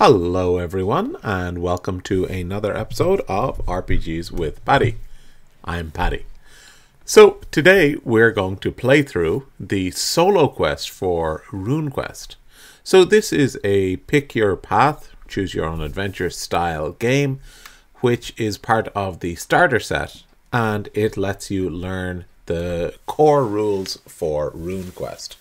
Hello, everyone, and welcome to another episode of RPGs with Paddy. I'm Paddy. So, today we're going to play through the solo quest for RuneQuest. So, this is a pick your path, choose your own adventure style game, which is part of the starter set, and it lets you learn the core rules for RuneQuest.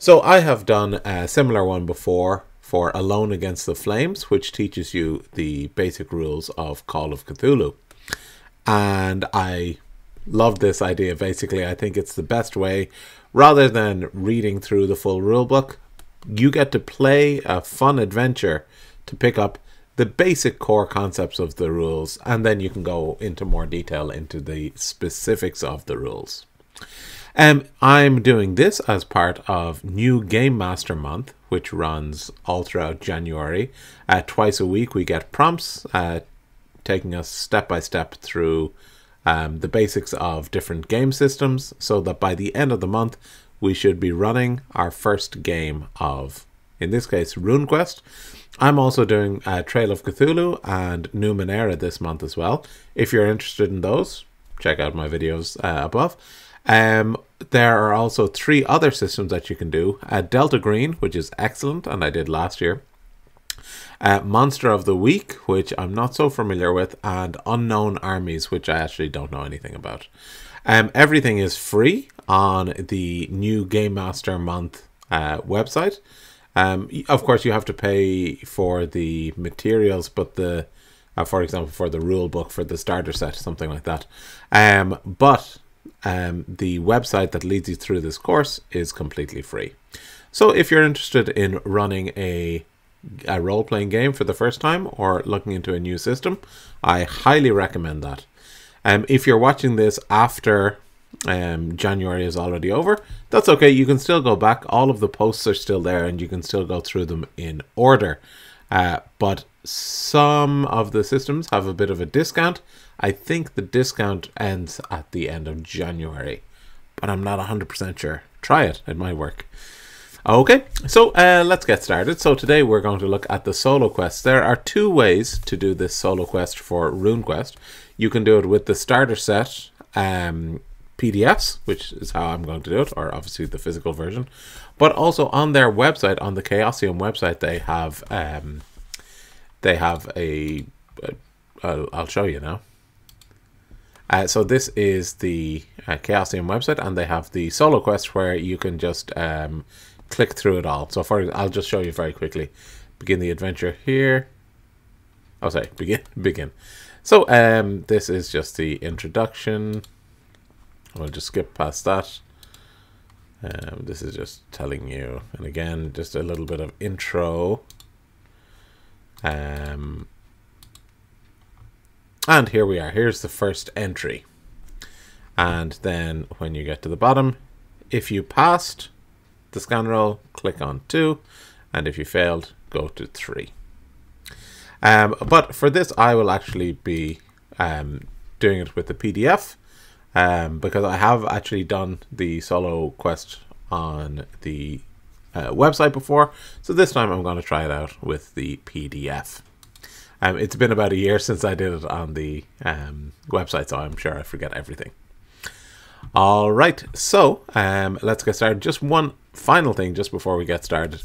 So, I have done a similar one before for Alone Against the Flames, which teaches you the basic rules of Call of Cthulhu. And I love this idea. Basically, I think it's the best way. Rather than reading through the full rulebook, you get to play a fun adventure to pick up the basic core concepts of the rules, and then you can go into more detail into the specifics of the rules. Um, I'm doing this as part of New Game Master Month, which runs all throughout January. Uh, twice a week, we get prompts uh, taking us step by step through um, the basics of different game systems, so that by the end of the month, we should be running our first game of, in this case, RuneQuest. I'm also doing uh, Trail of Cthulhu and Numenera this month as well. If you're interested in those, check out my videos uh, above. Um, there are also three other systems that you can do. Uh, Delta Green, which is excellent, and I did last year. Uh, Monster of the Week, which I'm not so familiar with, and Unknown Armies, which I actually don't know anything about. Um, everything is free on the new Game Master Month uh, website. Um, of course, you have to pay for the materials, but the, uh, for example, for the rule book for the starter set, something like that. Um, but um, the website that leads you through this course is completely free. So if you're interested in running a, a role playing game for the first time or looking into a new system, I highly recommend that. Um, if you're watching this after um, January is already over, that's okay. You can still go back. All of the posts are still there and you can still go through them in order. Uh, but some of the systems have a bit of a discount. I think the discount ends at the end of January, but I'm not 100% sure. Try it, it might work. Okay, so uh, let's get started. So today we're going to look at the solo quest. There are two ways to do this solo quest for RuneQuest. You can do it with the starter set um, PDFs, which is how I'm going to do it, or obviously the physical version. But also on their website, on the Chaosium website, they have um, they have a. a I'll show you now. Uh, so this is the uh, Chaosium website, and they have the solo quest where you can just um, click through it all. So for I'll just show you very quickly. Begin the adventure here. Oh, sorry, begin, begin. So um, this is just the introduction. We'll just skip past that. Um, this is just telling you, and again, just a little bit of intro. Um, and here we are. Here's the first entry. And then when you get to the bottom, if you passed the scan roll, click on 2. And if you failed, go to 3. Um, but for this, I will actually be um, doing it with the PDF um, because I have actually done the solo quest on the uh, website before. So this time I'm going to try it out with the PDF. Um, it's been about a year since I did it on the um, website, so I'm sure I forget everything. All right, so um, let's get started. Just one final thing just before we get started.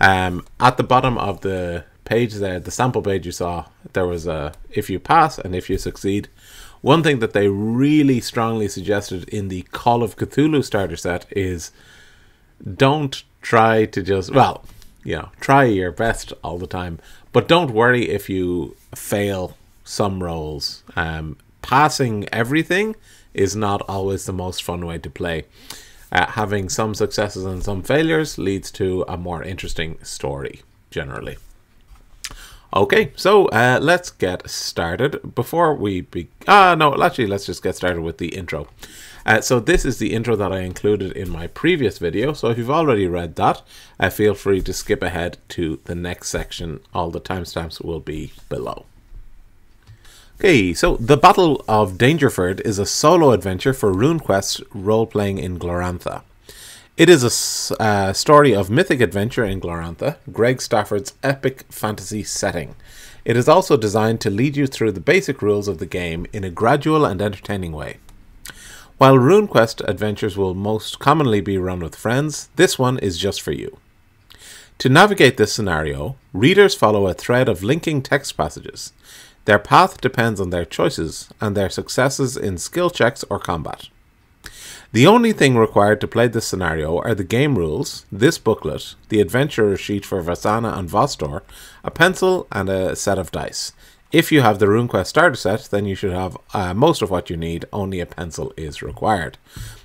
Um, at the bottom of the page there, the sample page you saw, there was a if you pass and if you succeed. One thing that they really strongly suggested in the Call of Cthulhu starter set is don't try to just, well, you know, try your best all the time, but don't worry if you fail some rolls. Um, passing everything is not always the most fun way to play. Uh, having some successes and some failures leads to a more interesting story, generally. Okay, so uh, let's get started. Before we be, ah, no, actually, let's just get started with the intro. Uh, so this is the intro that I included in my previous video. So if you've already read that, uh, feel free to skip ahead to the next section. All the timestamps will be below. Okay, so the Battle of Dangerford is a solo adventure for RuneQuest role-playing in Glorantha. It is a uh, story of mythic adventure in Glorantha, Greg Stafford's epic fantasy setting. It is also designed to lead you through the basic rules of the game in a gradual and entertaining way. While RuneQuest adventures will most commonly be run with friends, this one is just for you. To navigate this scenario, readers follow a thread of linking text passages. Their path depends on their choices and their successes in skill checks or combat. The only thing required to play this scenario are the game rules, this booklet, the adventurer sheet for Vasana and Vostor, a pencil, and a set of dice. If you have the RuneQuest starter set, then you should have uh, most of what you need, only a pencil is required.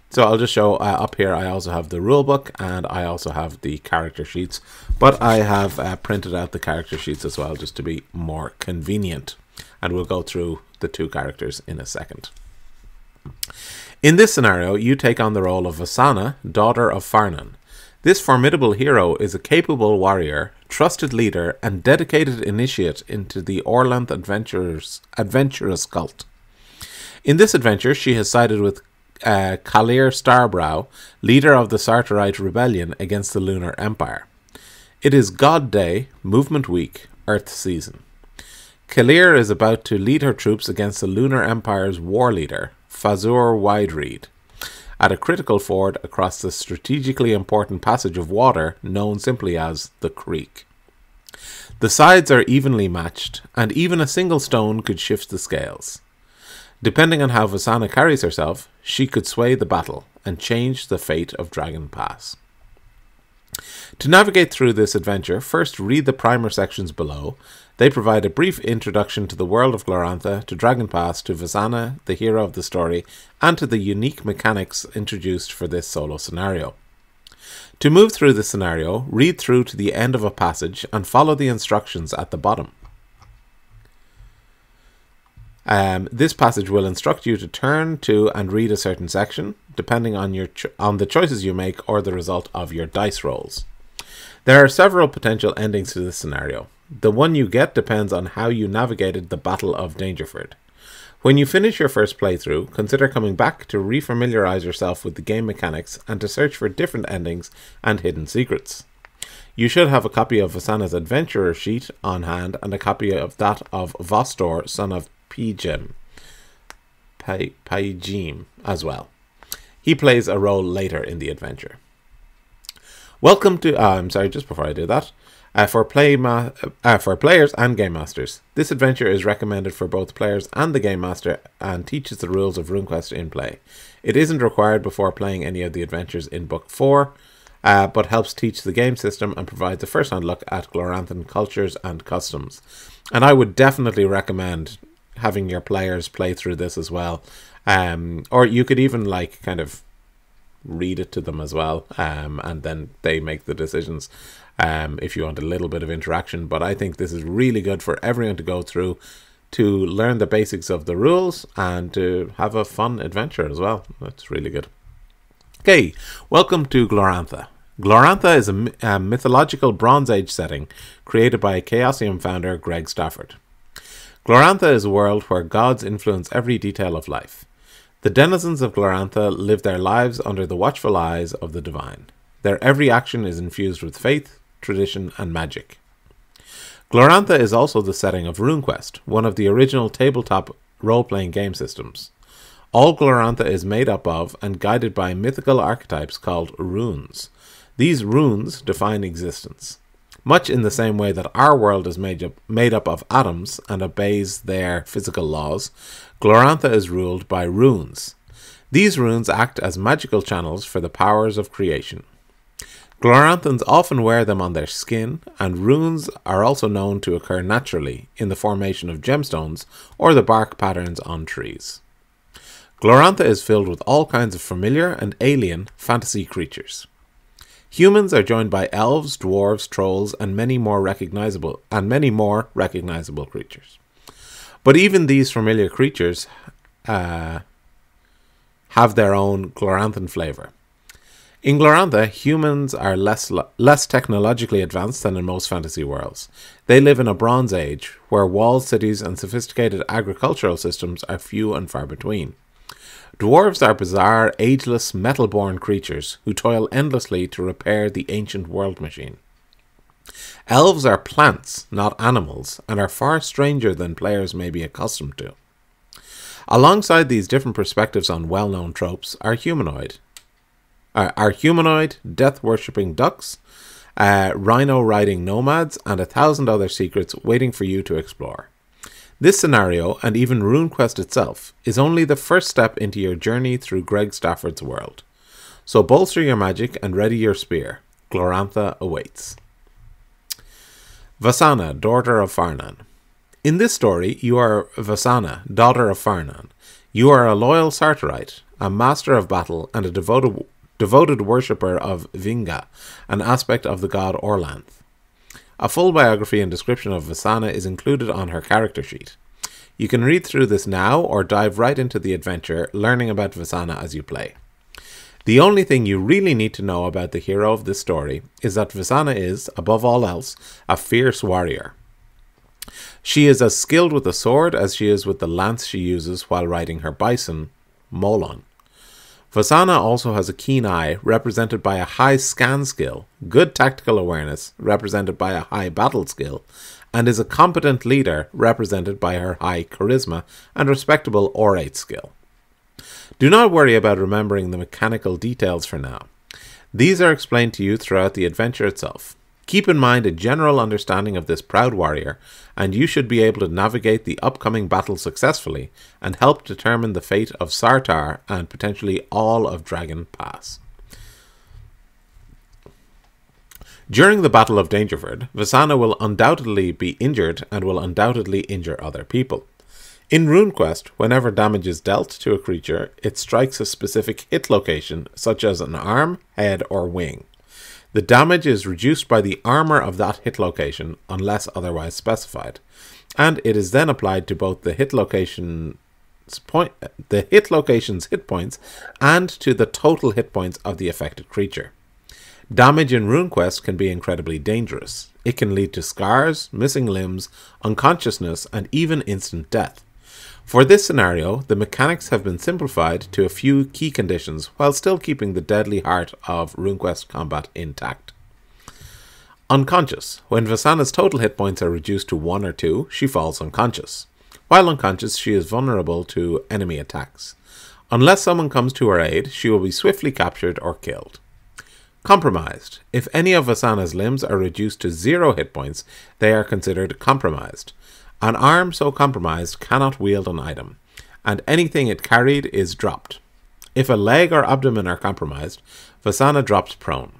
So I'll just show uh, up here, I also have the rulebook and I also have the character sheets, but I have uh, printed out the character sheets as well just to be more convenient. And we'll go through the two characters in a second. In this scenario, you take on the role of Vasana, daughter of Farnan. This formidable hero is a capable warrior, trusted leader, and dedicated initiate into the Orlanth adventurers, adventurous cult. In this adventure, she has sided with uh, Kallyr Starbrow, leader of the Sartarite rebellion against the Lunar Empire. It is God Day, Movement Week, Earth Season. Kallyr is about to lead her troops against the Lunar Empire's war leader, Fazzur Wide Wideread at a critical ford across the strategically important passage of water known simply as the creek. The sides are evenly matched, and even a single stone could shift the scales. Depending on how Vasana carries herself, she could sway the battle and change the fate of Dragon Pass. To navigate through this adventure, first read the primer sections below they provide a brief introduction to the world of Glorantha, to Dragon Pass, to Vasana, the hero of the story, and to the unique mechanics introduced for this solo scenario. To move through the scenario, read through to the end of a passage and follow the instructions at the bottom. Um, this passage will instruct you to turn to and read a certain section, depending on your on the choices you make or the result of your dice rolls. There are several potential endings to this scenario. The one you get depends on how you navigated the Battle of Dangerford. When you finish your first playthrough, consider coming back to refamiliarize yourself with the game mechanics and to search for different endings and hidden secrets. You should have a copy of Vasana's adventurer sheet on hand and a copy of that of Vostor, son of Pijim, Pijim as well. He plays a role later in the adventure. Welcome to. Uh, I'm sorry, just before I do that uh, for play ma- uh, for players and game masters. This adventure is recommended for both players and the game master and teaches the rules of RuneQuest in play. It isn't required before playing any of the adventures in Book 4, uh, but helps teach the game system and provides a first-hand look at Gloranthan cultures and customs. And I would definitely recommend having your players play through this as well. Um, or you could even like kind of read it to them as well, um, and then they make the decisions um, if you want a little bit of interaction. But I think this is really good for everyone to go through to learn the basics of the rules and to have a fun adventure as well. That's really good. Okay, welcome to Glorantha. Glorantha is a, a mythological Bronze Age setting created by Chaosium founder Greg Stafford. Glorantha is a world where gods influence every detail of life. The denizens of Glorantha live their lives under the watchful eyes of the divine. Their every action is infused with faith, tradition, and magic. Glorantha is also the setting of RuneQuest, one of the original tabletop role playing game systems. All Glorantha is made up of and guided by mythical archetypes called runes. These runes define existence. Much in the same way that our world is made up, made up of atoms and obeys their physical laws, Glorantha is ruled by runes. These runes act as magical channels for the powers of creation. Gloranthans often wear them on their skin, and runes are also known to occur naturally in the formation of gemstones or the bark patterns on trees. Glorantha is filled with all kinds of familiar and alien fantasy creatures. Humans are joined by elves, dwarves, trolls, and many more recognizable and many more recognizable creatures. But even these familiar creatures uh, have their own Gloranthan flavor. In Glorantha, humans are less less technologically advanced than in most fantasy worlds. They live in a Bronze Age, where walled cities and sophisticated agricultural systems are few and far between. Dwarves are bizarre, ageless, metal born creatures who toil endlessly to repair the ancient world machine. Elves are plants, not animals, and are far stranger than players may be accustomed to. Alongside these different perspectives on well known tropes are humanoid. Uh, are humanoid, death worshipping ducks, uh, rhino riding nomads, and a thousand other secrets waiting for you to explore. This scenario, and even RuneQuest itself, is only the first step into your journey through Greg Stafford's world. So bolster your magic and ready your spear. Glorantha awaits. Vasana, daughter of Farnan. In this story, you are Vasana, daughter of Farnan. You are a loyal Sartarite, a master of battle, and a devoted, devoted worshipper of Vinga, an aspect of the god Orlanth. A full biography and description of Vasana is included on her character sheet. You can read through this now or dive right into the adventure, learning about Vasana as you play. The only thing you really need to know about the hero of this story is that Vasana is, above all else, a fierce warrior. She is as skilled with the sword as she is with the lance she uses while riding her bison, Molon. Vasana also has a keen eye, represented by a high scan skill, good tactical awareness, represented by a high battle skill, and is a competent leader, represented by her high charisma and respectable orate skill. Do not worry about remembering the mechanical details for now. These are explained to you throughout the adventure itself. Keep in mind a general understanding of this proud warrior, and you should be able to navigate the upcoming battle successfully and help determine the fate of Sartar and potentially all of Dragon Pass. During the Battle of Dangerford, Vasana will undoubtedly be injured and will undoubtedly injure other people. In RuneQuest, whenever damage is dealt to a creature, it strikes a specific hit location, such as an arm, head, or wing. The damage is reduced by the armor of that hit location unless otherwise specified, and it is then applied to both the hit point the hit location's hit points and to the total hit points of the affected creature. Damage in RuneQuest can be incredibly dangerous. It can lead to scars, missing limbs, unconsciousness, and even instant death. For this scenario, the mechanics have been simplified to a few key conditions while still keeping the deadly heart of RuneQuest combat intact. Unconscious. When Vasana's total hit points are reduced to 1 or 2, she falls unconscious. While unconscious, she is vulnerable to enemy attacks. Unless someone comes to her aid, she will be swiftly captured or killed. Compromised. If any of Vasana's limbs are reduced to 0 hit points, they are considered compromised. An arm so compromised cannot wield an item, and anything it carried is dropped. If a leg or abdomen are compromised, Vasana drops prone.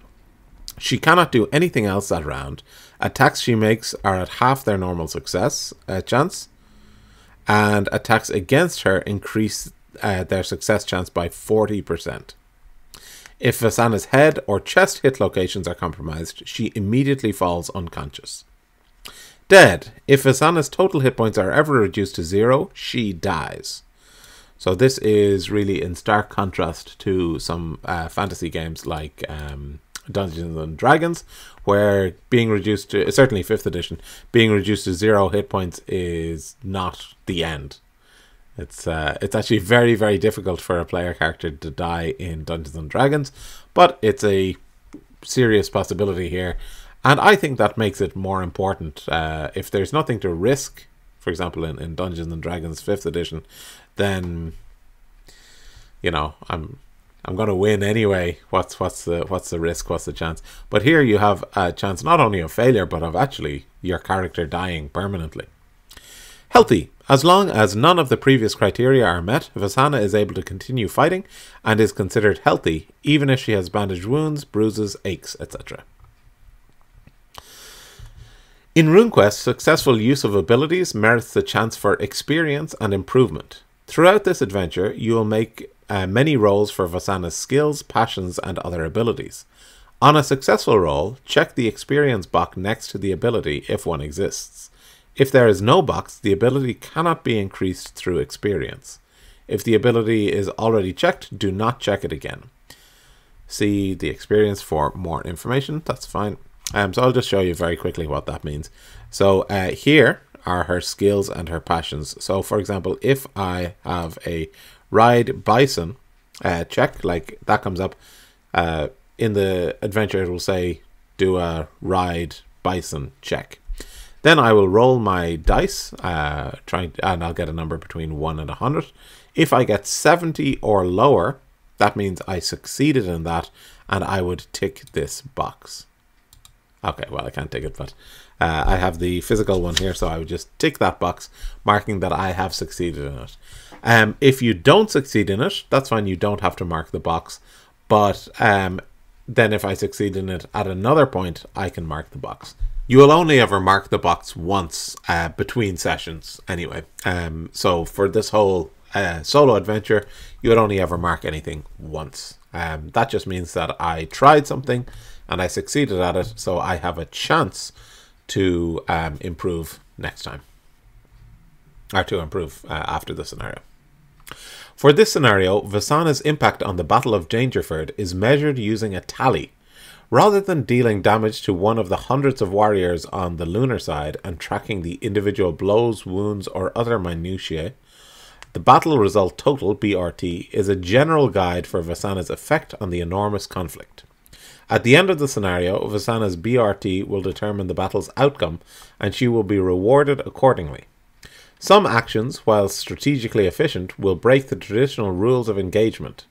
She cannot do anything else that round. Attacks she makes are at half their normal success uh, chance, and attacks against her increase uh, their success chance by 40%. If Vasana's head or chest hit locations are compromised, she immediately falls unconscious. Dead. If Asana's total hit points are ever reduced to zero, she dies. So this is really in stark contrast to some uh, fantasy games like um, Dungeons and Dragons, where being reduced to certainly fifth edition, being reduced to zero hit points is not the end. It's uh, it's actually very very difficult for a player character to die in Dungeons and Dragons, but it's a serious possibility here and I think that makes it more important. Uh, if there's nothing to risk, for example, in, in Dungeons and Dragons Fifth Edition, then you know I'm I'm going to win anyway. What's what's the what's the risk? What's the chance? But here you have a chance not only of failure, but of actually your character dying permanently. Healthy. As long as none of the previous criteria are met, Vasana is able to continue fighting and is considered healthy, even if she has bandaged wounds, bruises, aches, etc. In RuneQuest, successful use of abilities merits the chance for experience and improvement. Throughout this adventure, you will make uh, many rolls for Vasana's skills, passions, and other abilities. On a successful roll, check the experience box next to the ability if one exists. If there is no box, the ability cannot be increased through experience. If the ability is already checked, do not check it again. See the experience for more information, that's fine. Um, so I'll just show you very quickly what that means. So uh, here are her skills and her passions. So for example, if I have a Ride bison, uh, check, like that comes up. Uh, in the adventure, it will say, do a ride bison check. Then I will roll my dice, uh, trying, and I'll get a number between 1 and 100. If I get 70 or lower, that means I succeeded in that, and I would tick this box. Okay, well, I can't take it, but uh, I have the physical one here, so I would just tick that box, marking that I have succeeded in it. Um, if you don't succeed in it, that's fine. You don't have to mark the box. But um, then if I succeed in it at another point, I can mark the box. You will only ever mark the box once uh, between sessions anyway. Um, so for this whole uh, solo adventure, you would only ever mark anything once. Um, that just means that I tried something and I succeeded at it, so I have a chance to um, improve next time. Or to improve uh, after the scenario. For this scenario, Vasana's impact on the Battle of Dangerford is measured using a tally. Rather than dealing damage to one of the hundreds of warriors on the lunar side and tracking the individual blows, wounds, or other minutiae, the battle result total, BRT, is a general guide for Vasana's effect on the enormous conflict. At the end of the scenario, Vasana's BRT will determine the battle's outcome, and she will be rewarded accordingly. Some actions, while strategically efficient, will break the traditional rules of engagement.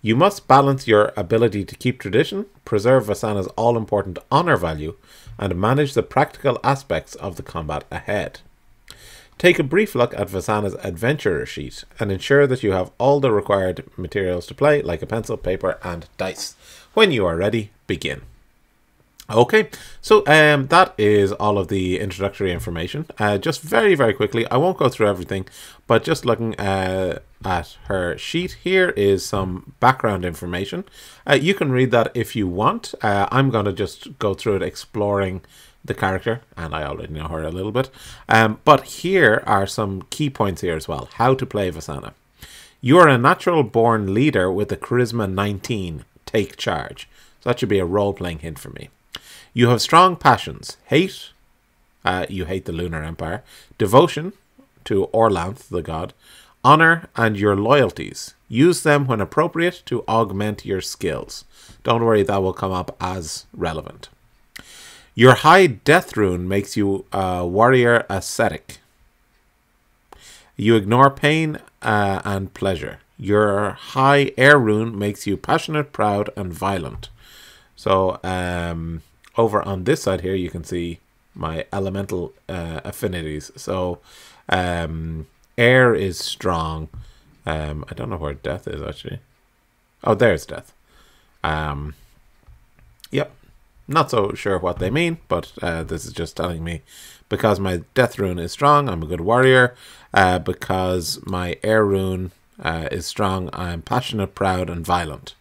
You must balance your ability to keep tradition, preserve Vasana's all important honor value, and manage the practical aspects of the combat ahead. Take a brief look at Vasana's adventurer sheet and ensure that you have all the required materials to play, like a pencil, paper, and dice. When you are ready, begin. Okay, so um, that is all of the introductory information. Uh, just very, very quickly, I won't go through everything, but just looking uh, at her sheet, here is some background information. Uh, you can read that if you want. Uh, I'm going to just go through it exploring the character, and I already know her a little bit. Um, but here are some key points here as well. How to play Vasana. You are a natural born leader with a charisma 19 take charge. So that should be a role playing hint for me. You have strong passions hate, uh, you hate the Lunar Empire, devotion to Orlanth, the god, honor, and your loyalties. Use them when appropriate to augment your skills. Don't worry, that will come up as relevant. Your high death rune makes you a warrior ascetic. You ignore pain uh, and pleasure. Your high air rune makes you passionate, proud, and violent. So um, over on this side here, you can see my elemental uh, affinities. So um, air is strong. Um, I don't know where death is actually. Oh, there's death. Um, yep. Not so sure what they mean, but uh, this is just telling me because my death rune is strong, I'm a good warrior. Uh, because my air rune uh, is strong. I'm passionate, proud, and violent.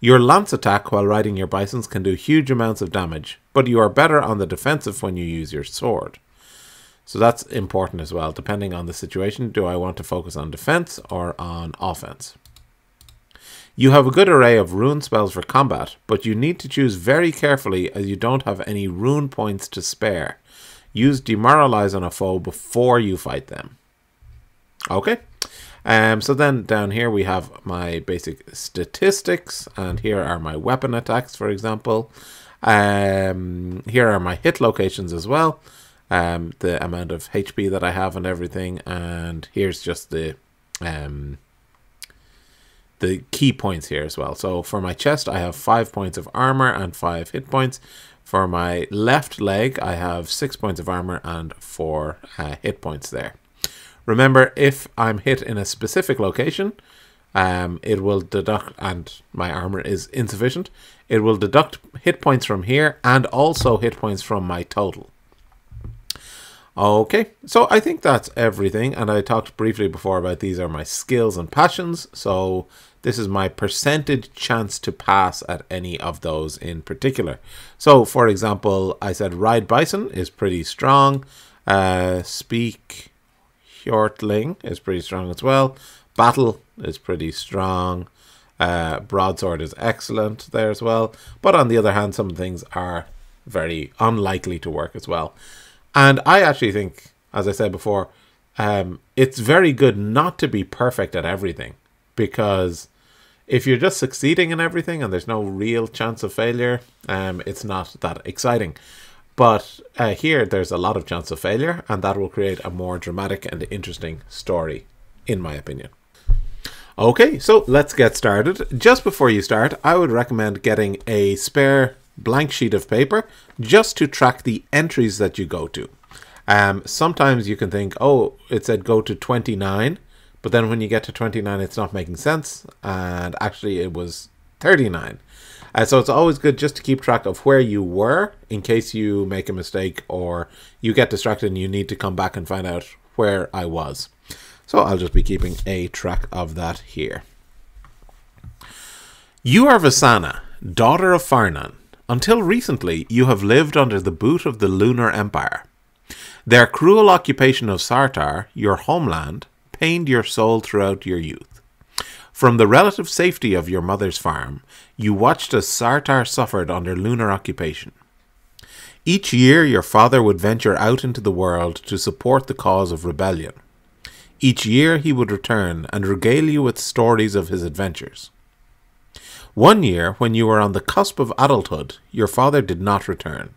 Your lance attack while riding your bisons can do huge amounts of damage, but you are better on the defensive when you use your sword. So that's important as well. Depending on the situation, do I want to focus on defense or on offense? You have a good array of rune spells for combat, but you need to choose very carefully as you don't have any rune points to spare. Use Demoralize on a foe before you fight them. Okay, um, so then down here we have my basic statistics, and here are my weapon attacks, for example. Um, here are my hit locations as well, um, the amount of HP that I have and everything, and here's just the um, the key points here as well. So for my chest, I have five points of armor and five hit points. For my left leg, I have six points of armor and four uh, hit points there. Remember, if I'm hit in a specific location, um, it will deduct, and my armor is insufficient, it will deduct hit points from here and also hit points from my total. Okay, so I think that's everything, and I talked briefly before about these are my skills and passions, so this is my percentage chance to pass at any of those in particular. So, for example, I said ride bison is pretty strong, uh, speak Heortling is pretty strong as well. Battle is pretty strong. Uh, broadsword is excellent there as well. But on the other hand, some things are very unlikely to work as well. And I actually think, as I said before, um, it's very good not to be perfect at everything. because if you're just succeeding in everything and there's no real chance of failure, um, it's not that exciting. But uh, here, there's a lot of chance of failure, and that will create a more dramatic and interesting story, in my opinion. Okay, so let's get started. Just before you start, I would recommend getting a spare blank sheet of paper just to track the entries that you go to. Um, sometimes you can think, oh, it said go to 29, but then when you get to 29, it's not making sense, and actually it was 39. Uh, so it's always good just to keep track of where you were in case you make a mistake or you get distracted and you need to come back and find out where I was. So I'll just be keeping a track of that here. You are Vistana, daughter of Farnan. Until recently, you have lived under the boot of the Lunar Empire. Their cruel occupation of Sartar, your homeland, pained your soul throughout your youth. From the relative safety of your mother's farm, you watched as Sartar suffered under lunar occupation. Each year, your father would venture out into the world to support the cause of rebellion. Each year, he would return and regale you with stories of his adventures. One year, when you were on the cusp of adulthood, your father did not return.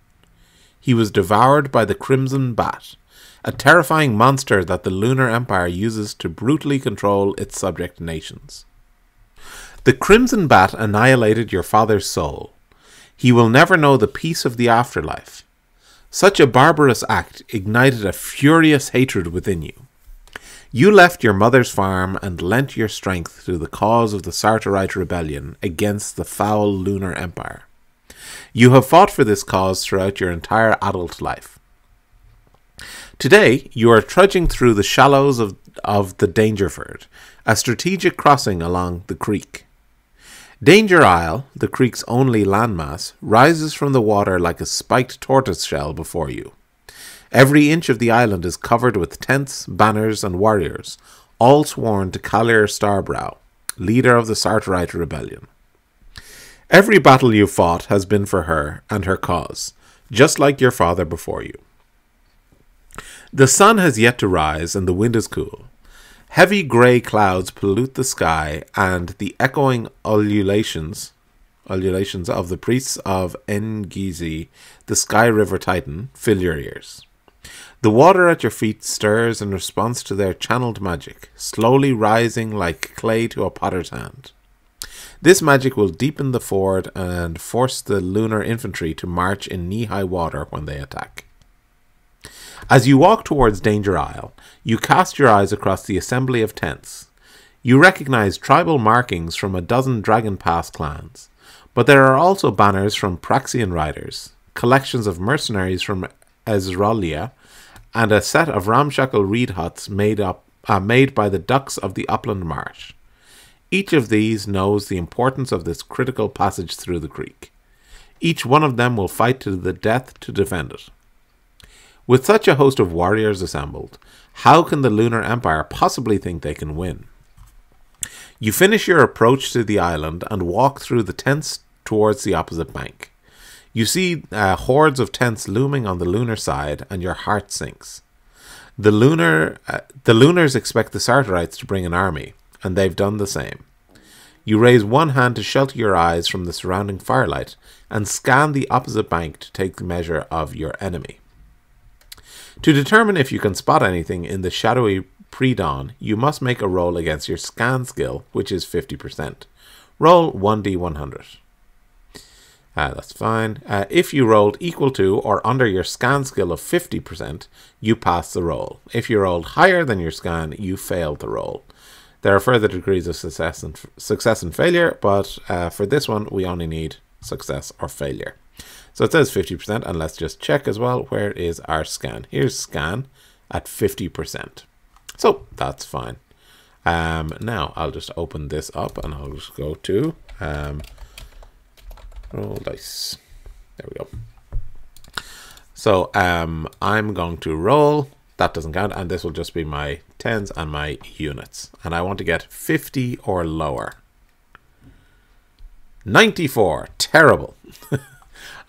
He was devoured by the Crimson Bat, a terrifying monster that the Lunar Empire uses to brutally control its subject nations. The crimson bat annihilated your father's soul. He will never know the peace of the afterlife. Such a barbarous act ignited a furious hatred within you. You left your mother's farm and lent your strength to the cause of the Sartarite rebellion against the foul lunar empire. You have fought for this cause throughout your entire adult life. Today, you are trudging through the shallows of, of the Dangerford, a strategic crossing along the creek. Danger Isle, the creek's only landmass, rises from the water like a spiked tortoise shell before you. Every inch of the island is covered with tents, banners, and warriors, all sworn to Kallyr Starbrow, leader of the Sartarite rebellion. Every battle you fought has been for her and her cause, just like your father before you. The sun has yet to rise and the wind is cool. Heavy grey clouds pollute the sky, and the echoing ululations, ululations of the priests of Engizi, the Sky River Titan, fill your ears. The water at your feet stirs in response to their channeled magic, slowly rising like clay to a potter's hand. This magic will deepen the ford and force the lunar infantry to march in knee high water when they attack. As you walk towards Danger Isle, you cast your eyes across the assembly of tents. You recognize tribal markings from a dozen Dragon Pass clans, but there are also banners from Praxian riders, collections of mercenaries from Esrolia, and a set of ramshackle reed huts made up uh, made by the ducks of the upland marsh. Each of these knows the importance of this critical passage through the creek. Each one of them will fight to the death to defend it. With such a host of warriors assembled, how can the Lunar Empire possibly think they can win? You finish your approach to the island and walk through the tents towards the opposite bank. You see uh, hordes of tents looming on the lunar side, and your heart sinks. The lunar, uh, the lunars expect the Sartarites to bring an army, and they've done the same. You raise one hand to shelter your eyes from the surrounding firelight, and scan the opposite bank to take the measure of your enemy. To determine if you can spot anything in the shadowy pre-dawn, you must make a roll against your scan skill, which is 50%. Roll 1d100. Uh, that's fine. Uh, if you rolled equal to or under your scan skill of 50%, you pass the roll. If you rolled higher than your scan, you failed the roll. There are further degrees of success and, success and failure, but uh, for this one, we only need success or failure. So it says 50%, and let's just check as well. Where is our scan? Here's scan at 50%. So that's fine. Um, now I'll just open this up and I'll just go to um, roll dice. There we go. So um, I'm going to roll. That doesn't count. And this will just be my tens and my units. And I want to get 50 or lower. 94. Terrible.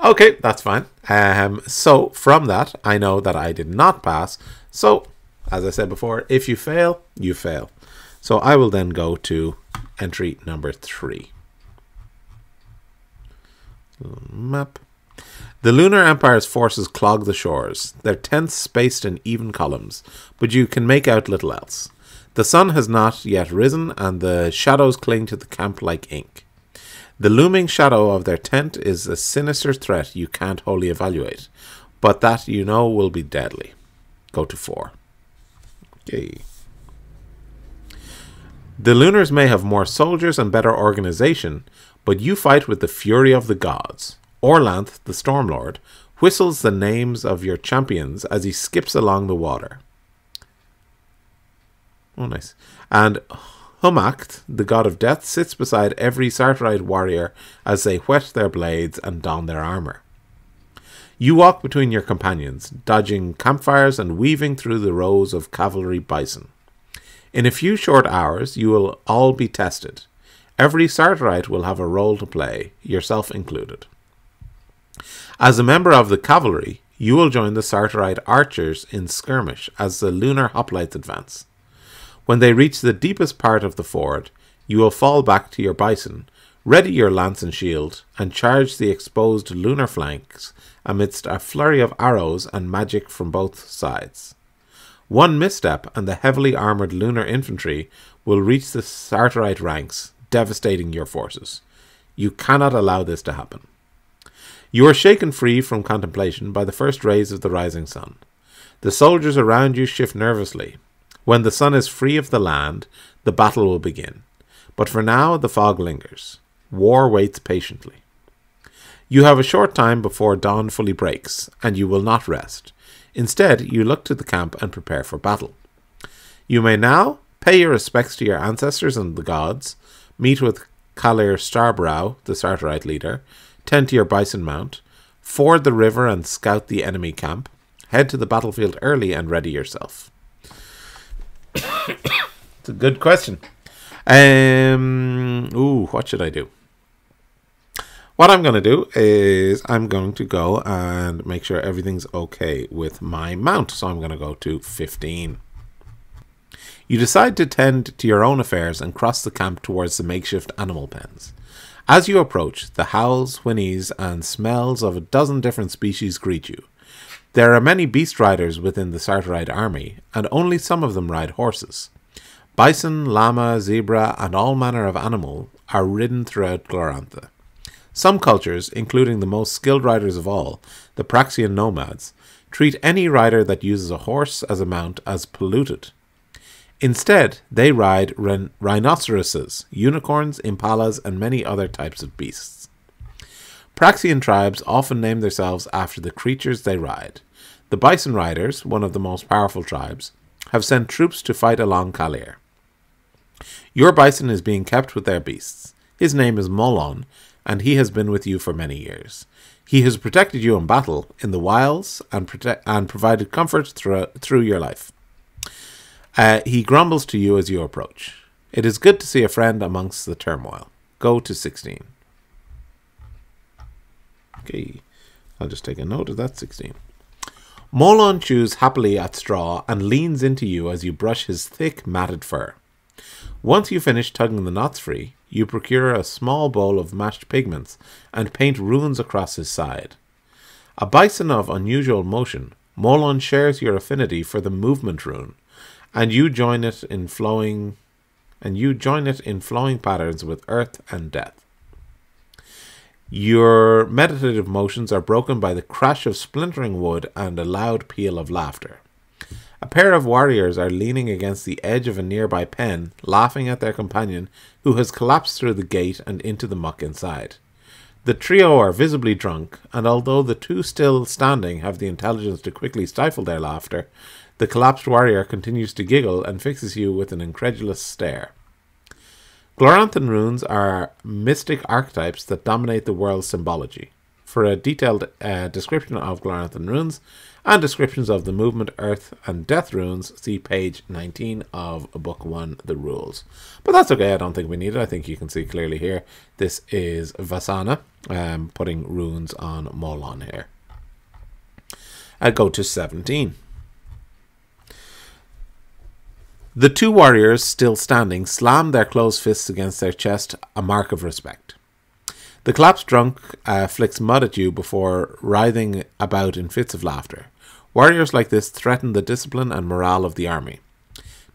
Okay, that's fine. Um, so from that, I know that I did not pass. So, as I said before, if you fail, you fail. So I will then go to entry number three. Map. The Lunar Empire's forces clog the shores, their tents spaced in even columns, but you can make out little else. The sun has not yet risen, and the shadows cling to the camp like ink. The looming shadow of their tent is a sinister threat you can't wholly evaluate, but that you know will be deadly. Go to four. Okay. The Lunars may have more soldiers and better organization, but you fight with the fury of the gods. Orlanth, the Stormlord, whistles the names of your champions as he skips along the water. Oh, nice. And Humakt, the god of death, sits beside every Sartarite warrior as they whet their blades and don their armor. You walk between your companions, dodging campfires and weaving through the rows of cavalry bison. In a few short hours, you will all be tested. Every Sartarite will have a role to play, yourself included. As a member of the cavalry, you will join the Sartarite archers in skirmish as the lunar hoplites advance. When they reach the deepest part of the ford, you will fall back to your bison, ready your lance and shield, and charge the exposed lunar flanks amidst a flurry of arrows and magic from both sides. One misstep, and the heavily armoured lunar infantry will reach the Sartarite ranks, devastating your forces. You cannot allow this to happen. You are shaken free from contemplation by the first rays of the rising sun. The soldiers around you shift nervously. When the sun is free of the land, the battle will begin. But for now, the fog lingers. War waits patiently. You have a short time before dawn fully breaks, and you will not rest. Instead, you look to the camp and prepare for battle. You may now pay your respects to your ancestors and the gods, meet with Kallyr Starbrow, the Sartarite leader, tend to your bison mount, ford the river and scout the enemy camp, head to the battlefield early and ready yourself. It's a good question. Um, ooh, what should I do? What I'm going to do is I'm going to go and make sure everything's okay with my mount. So I'm going to go to 15. You decide to tend to your own affairs and cross the camp towards the makeshift animal pens. As you approach, the howls, whinnies, and smells of a dozen different species greet you. There are many beast riders within the Sartarite army, and only some of them ride horses. Bison, llama, zebra, and all manner of animal are ridden throughout Glorantha. Some cultures, including the most skilled riders of all, the Praxian nomads, treat any rider that uses a horse as a mount as polluted. Instead, they ride rhin- rhinoceroses, unicorns, impalas, and many other types of beasts. Praxian tribes often name themselves after the creatures they ride. The Bison Riders, one of the most powerful tribes, have sent troops to fight along Kallyr. Your bison is being kept with their beasts. His name is Molon, and he has been with you for many years. He has protected you in battle, in the wilds, and, prote- and provided comfort through, your life. Uh, he grumbles to you as you approach. It is good to see a friend amongst the turmoil. Go to 16. Okay, I'll just take a note of that 16. Molon chews happily at straw and leans into you as you brush his thick, matted fur. Once you finish tugging the knots free, you procure a small bowl of mashed pigments and paint runes across his side. A bison of unusual motion, Molon shares your affinity for the movement rune, and you join it in flowing and you join it in flowing patterns with earth and death. Your meditative motions are broken by the crash of splintering wood and a loud peal of laughter. A pair of warriors are leaning against the edge of a nearby pen, laughing at their companion, who has collapsed through the gate and into the muck inside. The trio are visibly drunk, and although the two still standing have the intelligence to quickly stifle their laughter, the collapsed warrior continues to giggle and fixes you with an incredulous stare. Gloranthan runes are mystic archetypes that dominate the world's symbology. For a detailed uh, description of Gloranthan runes and descriptions of the movement, earth, and death runes, see page 19 of book 1, The Rules. But that's okay, I don't think we need it. I think you can see clearly here. This is Vasana um, putting runes on Molon here. I go to 17. The two warriors, still standing, slam their closed fists against their chest, a mark of respect. The collapsed drunk uh, flicks mud at you before writhing about in fits of laughter. Warriors like this threaten the discipline and morale of the army.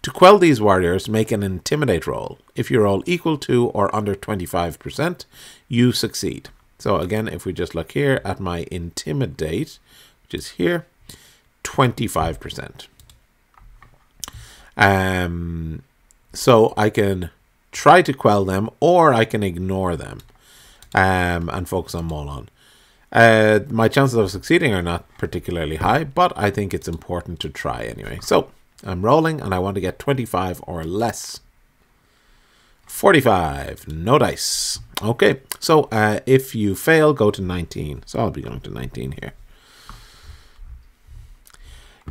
To quell these warriors, make an intimidate roll. If you roll equal to or under 25%, you succeed. So again, if we just look here at my intimidate, which is here, 25%. Um, so I can try to quell them or I can ignore them um, and focus on Molon. Uh, my chances of succeeding are not particularly high, but I think it's important to try anyway. So I'm rolling and I want to get 25 or less. 45, no dice. Okay, so uh, if you fail, go to 19. So I'll be going to 19 here.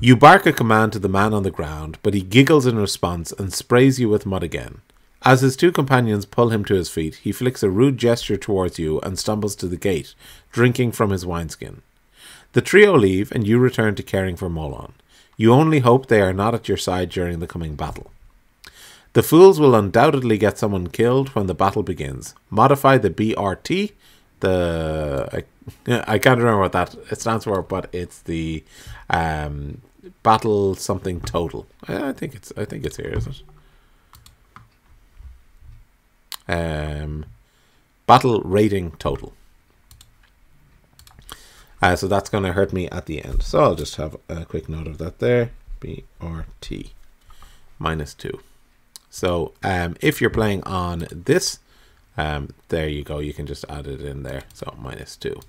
You bark a command to the man on the ground, but he giggles in response and sprays you with mud again. As his two companions pull him to his feet, he flicks a rude gesture towards you and stumbles to the gate, drinking from his wineskin. The trio leave, and you return to caring for Molon. You only hope they are not at your side during the coming battle. The fools will undoubtedly get someone killed when the battle begins. Modify the BRT, the I, I can't remember what that stands for, but it's the um, battle something total. I, think it's I think it's here, is it? Um, battle rating total. Uh, so that's going to hurt me at the end. So I'll just have a quick note of that there. BRT minus 2. So um, if you're playing on this, um, there you go. You can just add it in there. So minus 2.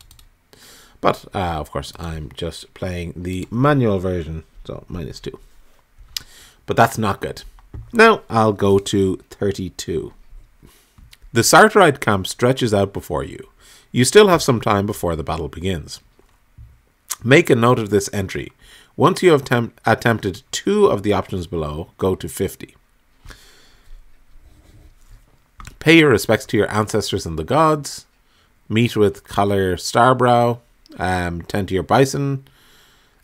But uh, of course, I'm just playing the manual version. So minus 2. But that's not good. Now I'll go to 32. The Sartarite camp stretches out before you. You still have some time before the battle begins. Make a note of this entry. Once you have tem- attempted two of the options below, go to 50. Pay your respects to your ancestors and the gods. Meet with Kallyr Starbrow. Um, tend to your bison.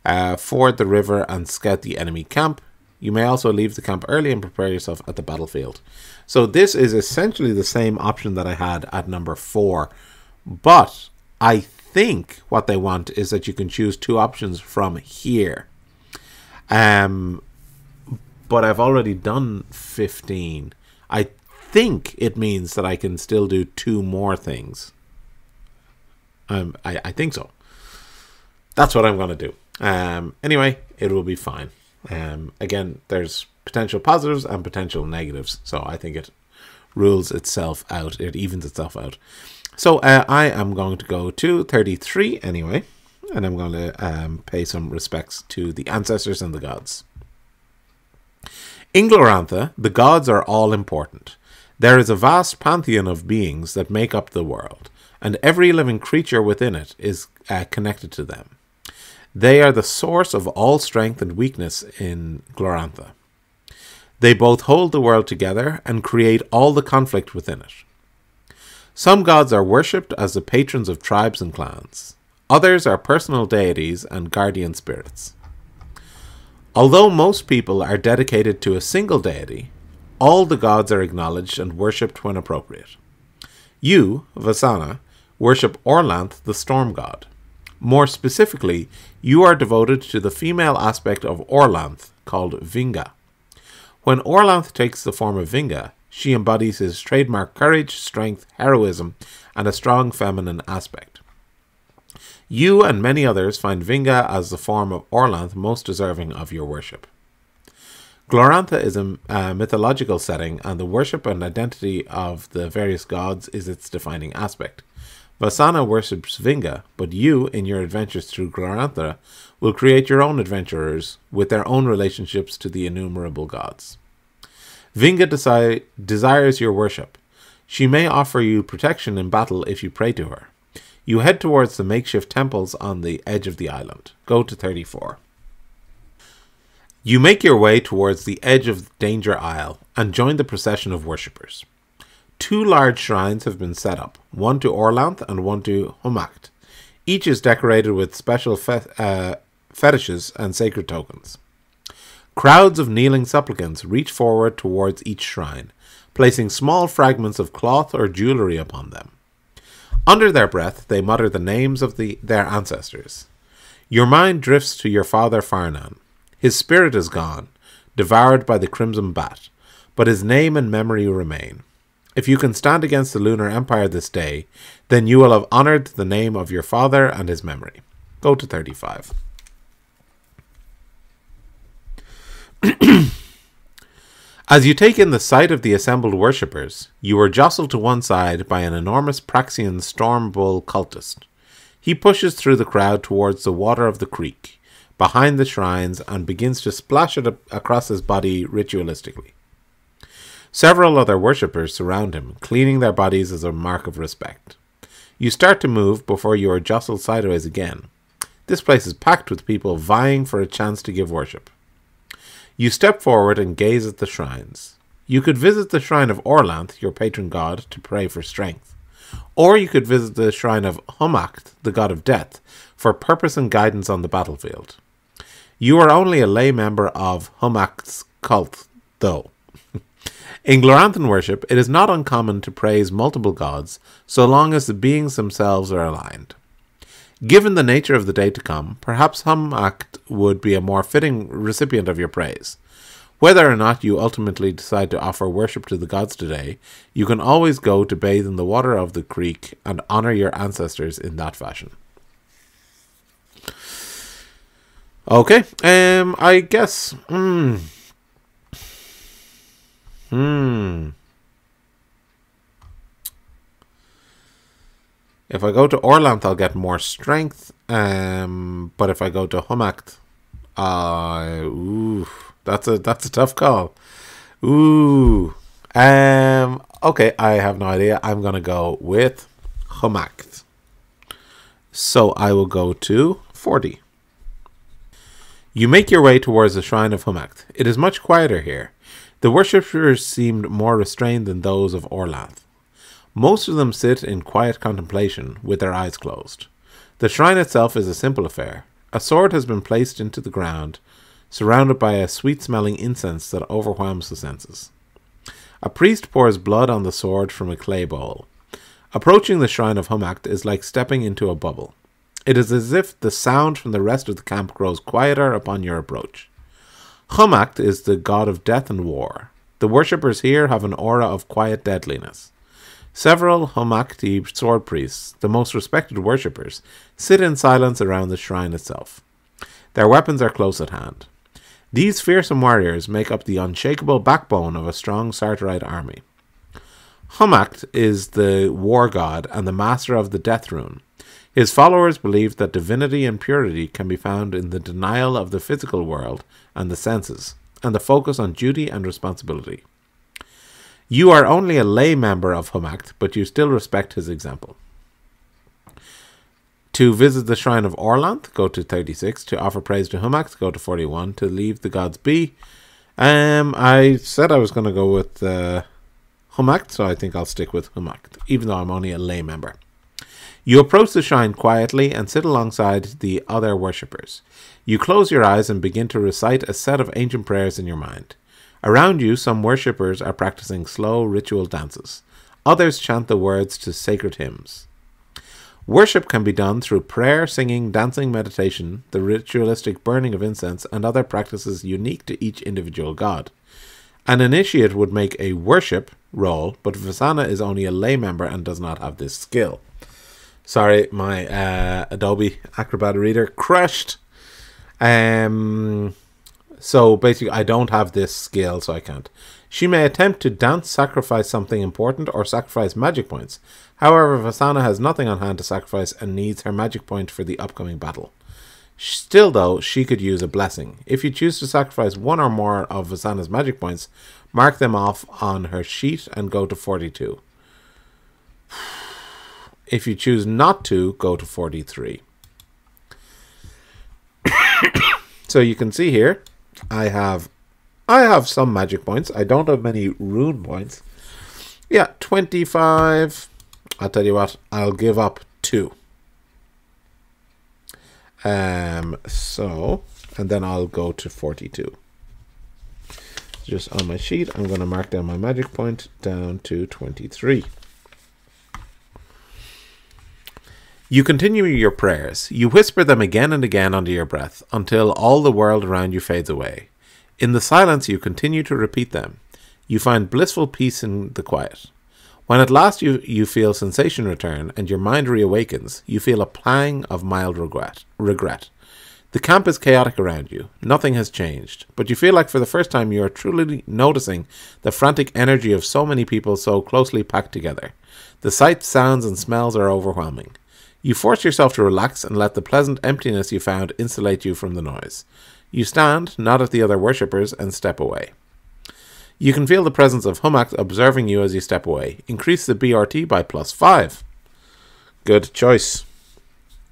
Uh, ford the river and scout the enemy camp. You may also leave the camp early and prepare yourself at the battlefield. So this is essentially the same option that I had at number four, but I think what they want is that you can choose two options from here. Um, but I've already done 15. I think it means that I can still do two more things. Um, I, I think so. That's what I'm going to do. Um, anyway, it will be fine. Um, again, there's potential positives and potential negatives, so I think it rules itself out. It evens itself out. So uh, I am going to go to 33 anyway, and I'm going to um, pay some respects to the ancestors and the gods. In Glorantha, the gods are all important. There is a vast pantheon of beings that make up the world, and every living creature within it is uh, connected to them. They are the source of all strength and weakness in Glorantha. They both hold the world together and create all the conflict within it. Some gods are worshipped as the patrons of tribes and clans. Others are personal deities and guardian spirits. Although most people are dedicated to a single deity, all the gods are acknowledged and worshipped when appropriate. You, Vasana, worship Orlanth, the storm god. More specifically, you are devoted to the female aspect of Orlanth, called Vinga. When Orlanth takes the form of Vinga, she embodies his trademark courage, strength, heroism, and a strong feminine aspect. You and many others find Vinga as the form of Orlanth most deserving of your worship. Glorantha is a, a, mythological setting, and the worship and identity of the various gods is its defining aspect. Vasana worships Vinga, but you, in your adventures through Glorantha, will create your own adventurers with their own relationships to the innumerable gods. Vinga desi- desires your worship. She may offer you protection in battle if you pray to her. You head towards the makeshift temples on the edge of the island. Go to 34. You make your way towards the edge of Danger Isle and join the procession of worshippers. Two large shrines have been set up, one to Orlanth and one to Humakt. Each is decorated with special fe- uh, fetishes and sacred tokens. Crowds of kneeling supplicants reach forward towards each shrine, placing small fragments of cloth or jewelry upon them. Under their breath, they mutter the names of the, their ancestors. Your mind drifts to your father Farnan. His spirit is gone, devoured by the crimson bat, but his name and memory remain. If you can stand against the lunar empire this day, then you will have honored the name of your father and his memory. Go to 35. As you take in the sight of the assembled worshippers, you are jostled to one side by an enormous Praxian storm bull cultist. He pushes through the crowd towards the water of the creek, behind the shrines, and begins to splash it across his body ritualistically. Several other worshippers surround him, cleaning their bodies as a mark of respect. You start to move before you are jostled sideways again. This place is packed with people vying for a chance to give worship. You step forward and gaze at the shrines. You could visit the shrine of Orlanth, your patron god, to pray for strength. Or you could visit the shrine of Humakt, the god of death, for purpose and guidance on the battlefield. You are only a lay member of Humakt's cult, though. In Gloranthan worship, it is not uncommon to praise multiple gods, so long as the beings themselves are aligned. Given the nature of the day to come, perhaps Humakt would be a more fitting recipient of your praise. Whether or not you ultimately decide to offer worship to the gods today, you can always go to bathe in the water of the creek and honor your ancestors in that fashion. Okay, um, I guess. Hmm. Hmm. If I go to Orlanth, I'll get more strength. Um, but if I go to Humakt, uh, ooh, that's a that's a tough call. Ooh. Um. Okay, I have no idea. I'm gonna go with Humakt. So I will go to forty. You make your way towards the shrine of Humakt. It is much quieter here. The worshippers seemed more restrained than those of Orlanth. Most of them sit in quiet contemplation, with their eyes closed. The shrine itself is a simple affair. A sword has been placed into the ground, surrounded by a sweet smelling incense that overwhelms the senses. A priest pours blood on the sword from a clay bowl. Approaching the shrine of Humakt is like stepping into a bubble. It is as if the sound from the rest of the camp grows quieter upon your approach. Humakt is the god of death and war. The worshippers here have an aura of quiet deadliness. Several Humakti sword priests, the most respected worshippers, sit in silence around the shrine itself. Their weapons are close at hand. These fearsome warriors make up the unshakable backbone of a strong Sartarite army. Humakt is the war god and the master of the death rune. His followers believe that divinity and purity can be found in the denial of the physical world and the senses, and the focus on duty and responsibility. You are only a lay member of Humakt, but you still respect his example. To visit the shrine of Orlanth, go to 36. To offer praise to Humakt, go to 41. To leave the gods be, um, I said I was going to go with uh, Humakt, so I think I'll stick with Humakt, even though I'm only a lay member. You approach the shrine quietly and sit alongside the other worshippers. You close your eyes and begin to recite a set of ancient prayers in your mind. Around you, some worshippers are practicing slow ritual dances. Others chant the words to sacred hymns. Worship can be done through prayer, singing, dancing, meditation, the ritualistic burning of incense, and other practices unique to each individual god. An initiate would make a worship roll, but Vasana is only a lay member and does not have this skill. Sorry, my uh, Adobe Acrobat Reader crashed. Um, so basically, I don't have this skill, so I can't. She may attempt to dance, sacrifice something important, or sacrifice magic points. However, Vasana has nothing on hand to sacrifice and needs her magic point for the upcoming battle. Still, though, she could use a blessing. If you choose to sacrifice one or more of Vasana's magic points, mark them off on her sheet and go to 42. If you choose not to, go to 43. so you can see here, I have I have some magic points. I don't have many rune points. Yeah, 25. I'll tell you what, I'll give up two. Um, so, and then I'll go to 42. just on my sheet, I'm going to mark down my magic point down to 23. You continue your prayers. You whisper them again and again under your breath until all the world around you fades away. In the silence, you continue to repeat them. You find blissful peace in the quiet. When at last you, you feel sensation return and your mind reawakens, you feel a pang of mild regret. regret. The camp is chaotic around you. Nothing has changed, but you feel like for the first time you are truly noticing the frantic energy of so many people so closely packed together. The sights, sounds, and smells are overwhelming. You force yourself to relax and let the pleasant emptiness you found insulate you from the noise. You stand, nod at the other worshippers, and step away. You can feel the presence of Humakt observing you as you step away. Increase the BRT by plus 5. Good choice.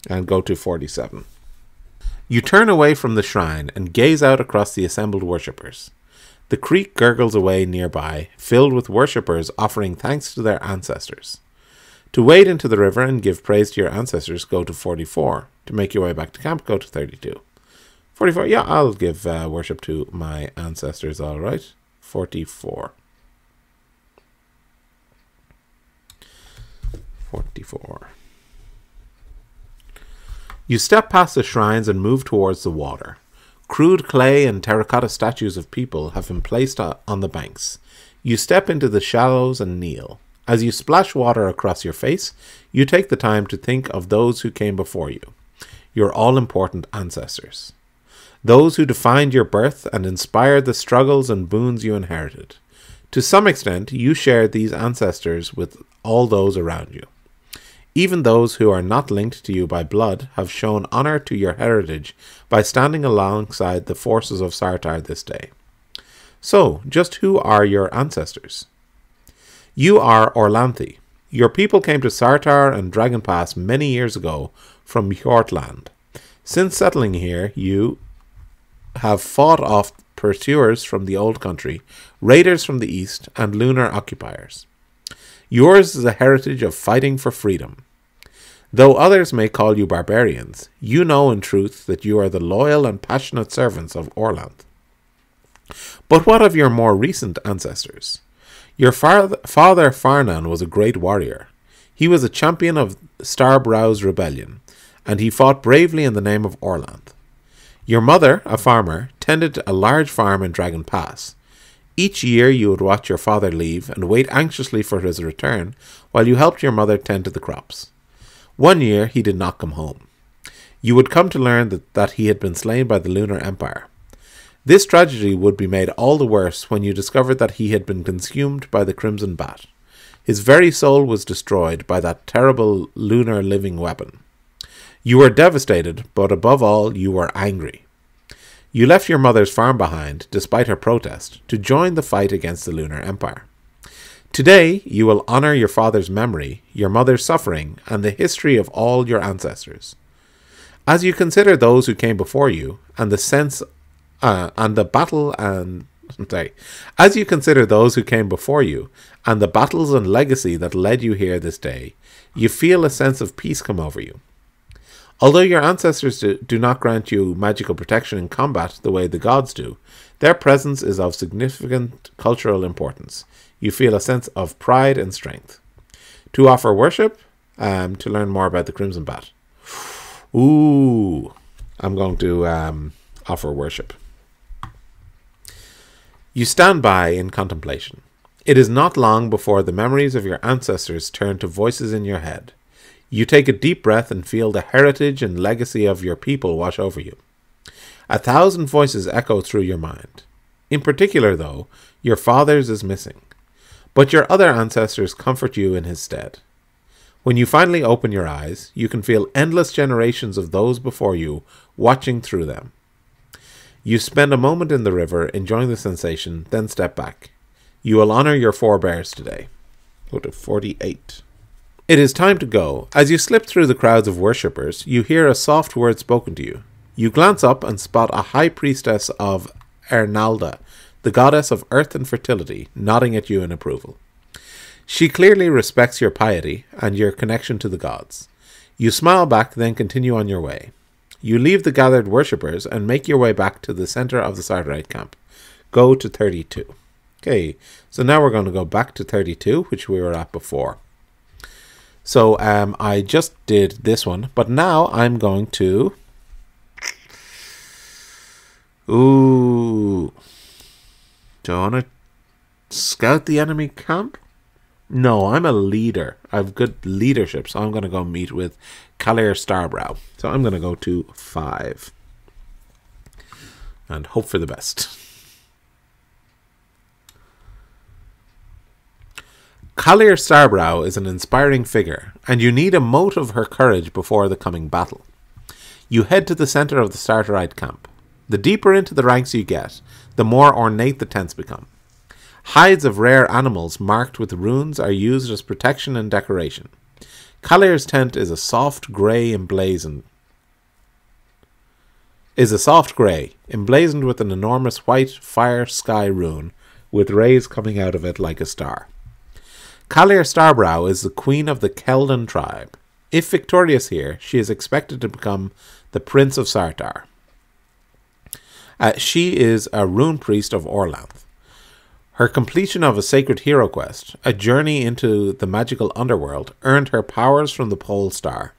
And go to 47. You turn away from the shrine and gaze out across the assembled worshippers. The creek gurgles away nearby, filled with worshippers offering thanks to their ancestors. To wade into the river and give praise to your ancestors, go to 44. To make your way back to camp, go to 32. 44, yeah, I'll give uh, worship to my ancestors, all right. 44. 44. You step past the shrines and move towards the water. Crude clay and terracotta statues of people have been placed on the banks. You step into the shallows and kneel. As you splash water across your face, you take the time to think of those who came before you, your all important ancestors. Those who defined your birth and inspired the struggles and boons you inherited. To some extent, you shared these ancestors with all those around you. Even those who are not linked to you by blood have shown honor to your heritage by standing alongside the forces of Sartar this day. So, just who are your ancestors? You are Orlanthi. Your people came to Sartar and Dragon Pass many years ago from Heortland. Since settling here, you have fought off pursuers from the Old Country, raiders from the East, and lunar occupiers. Yours is a heritage of fighting for freedom. Though others may call you barbarians, you know in truth that you are the loyal and passionate servants of Orlanth. But what of your more recent ancestors? Your father, father Farnan was a great warrior. He was a champion of Starbrow's rebellion, and he fought bravely in the name of Orlanth. Your mother, a farmer, tended a large farm in Dragon Pass. Each year you would watch your father leave and wait anxiously for his return while you helped your mother tend to the crops. One year he did not come home. You would come to learn that, that he had been slain by the Lunar Empire. This tragedy would be made all the worse when you discovered that he had been consumed by the Crimson Bat. His very soul was destroyed by that terrible lunar living weapon. You were devastated, but above all, you were angry. You left your mother's farm behind, despite her protest, to join the fight against the Lunar Empire. Today, you will honor your father's memory, your mother's suffering, and the history of all your ancestors. As you consider those who came before you, and the sense, uh, and the battle and sorry, as you consider those who came before you, and the battles and legacy that led you here this day, you feel a sense of peace come over you. Although your ancestors do, do not grant you magical protection in combat the way the gods do, their presence is of significant cultural importance. You feel a sense of pride and strength. To offer worship, um, to learn more about the Crimson Bat. Ooh, I'm going to um, offer worship. You stand by in contemplation. It is not long before the memories of your ancestors turn to voices in your head. You take a deep breath and feel the heritage and legacy of your people wash over you. A thousand voices echo through your mind. In particular, though, your father's is missing. But your other ancestors comfort you in his stead. When you finally open your eyes, you can feel endless generations of those before you watching through them. You spend a moment in the river enjoying the sensation, then step back. You will honor your forebears today. Go to 48. It is time to go. As you slip through the crowds of worshippers, you hear a soft word spoken to you. You glance up and spot a high priestess of Ernalda, the goddess of earth and fertility, nodding at you in approval. She clearly respects your piety and your connection to the gods. You smile back, then continue on your way. You leave the gathered worshippers and make your way back to the center of the Sartarite camp. go to 32. Okay, so now we're going to go back to 32, which we were at before. So um, I just did this one, but now I'm going to... Ooh. Do I want to scout the enemy camp? No, I'm a leader. I've good leadership, so I'm going to go meet with Kallyr Starbrow. So I'm going to go to 5. And hope for the best. Kallyr Starbrow is an inspiring figure, and you need a mote of her courage before the coming battle. You head to the center of the Sartarite camp. The deeper into the ranks you get, the more ornate the tents become. Hides of rare animals marked with runes are used as protection and decoration. Kallyr's tent is a soft grey emblazoned is a soft grey, emblazoned with an enormous white fire sky rune, with rays coming out of it like a star. Kallyr Starbrow is the queen of the Kheldon tribe. If victorious here, she is expected to become the Prince of Sartar. Uh, she is a rune priest of Orlanth. Her completion of a sacred hero quest, a journey into the magical underworld, earned her powers from the pole star,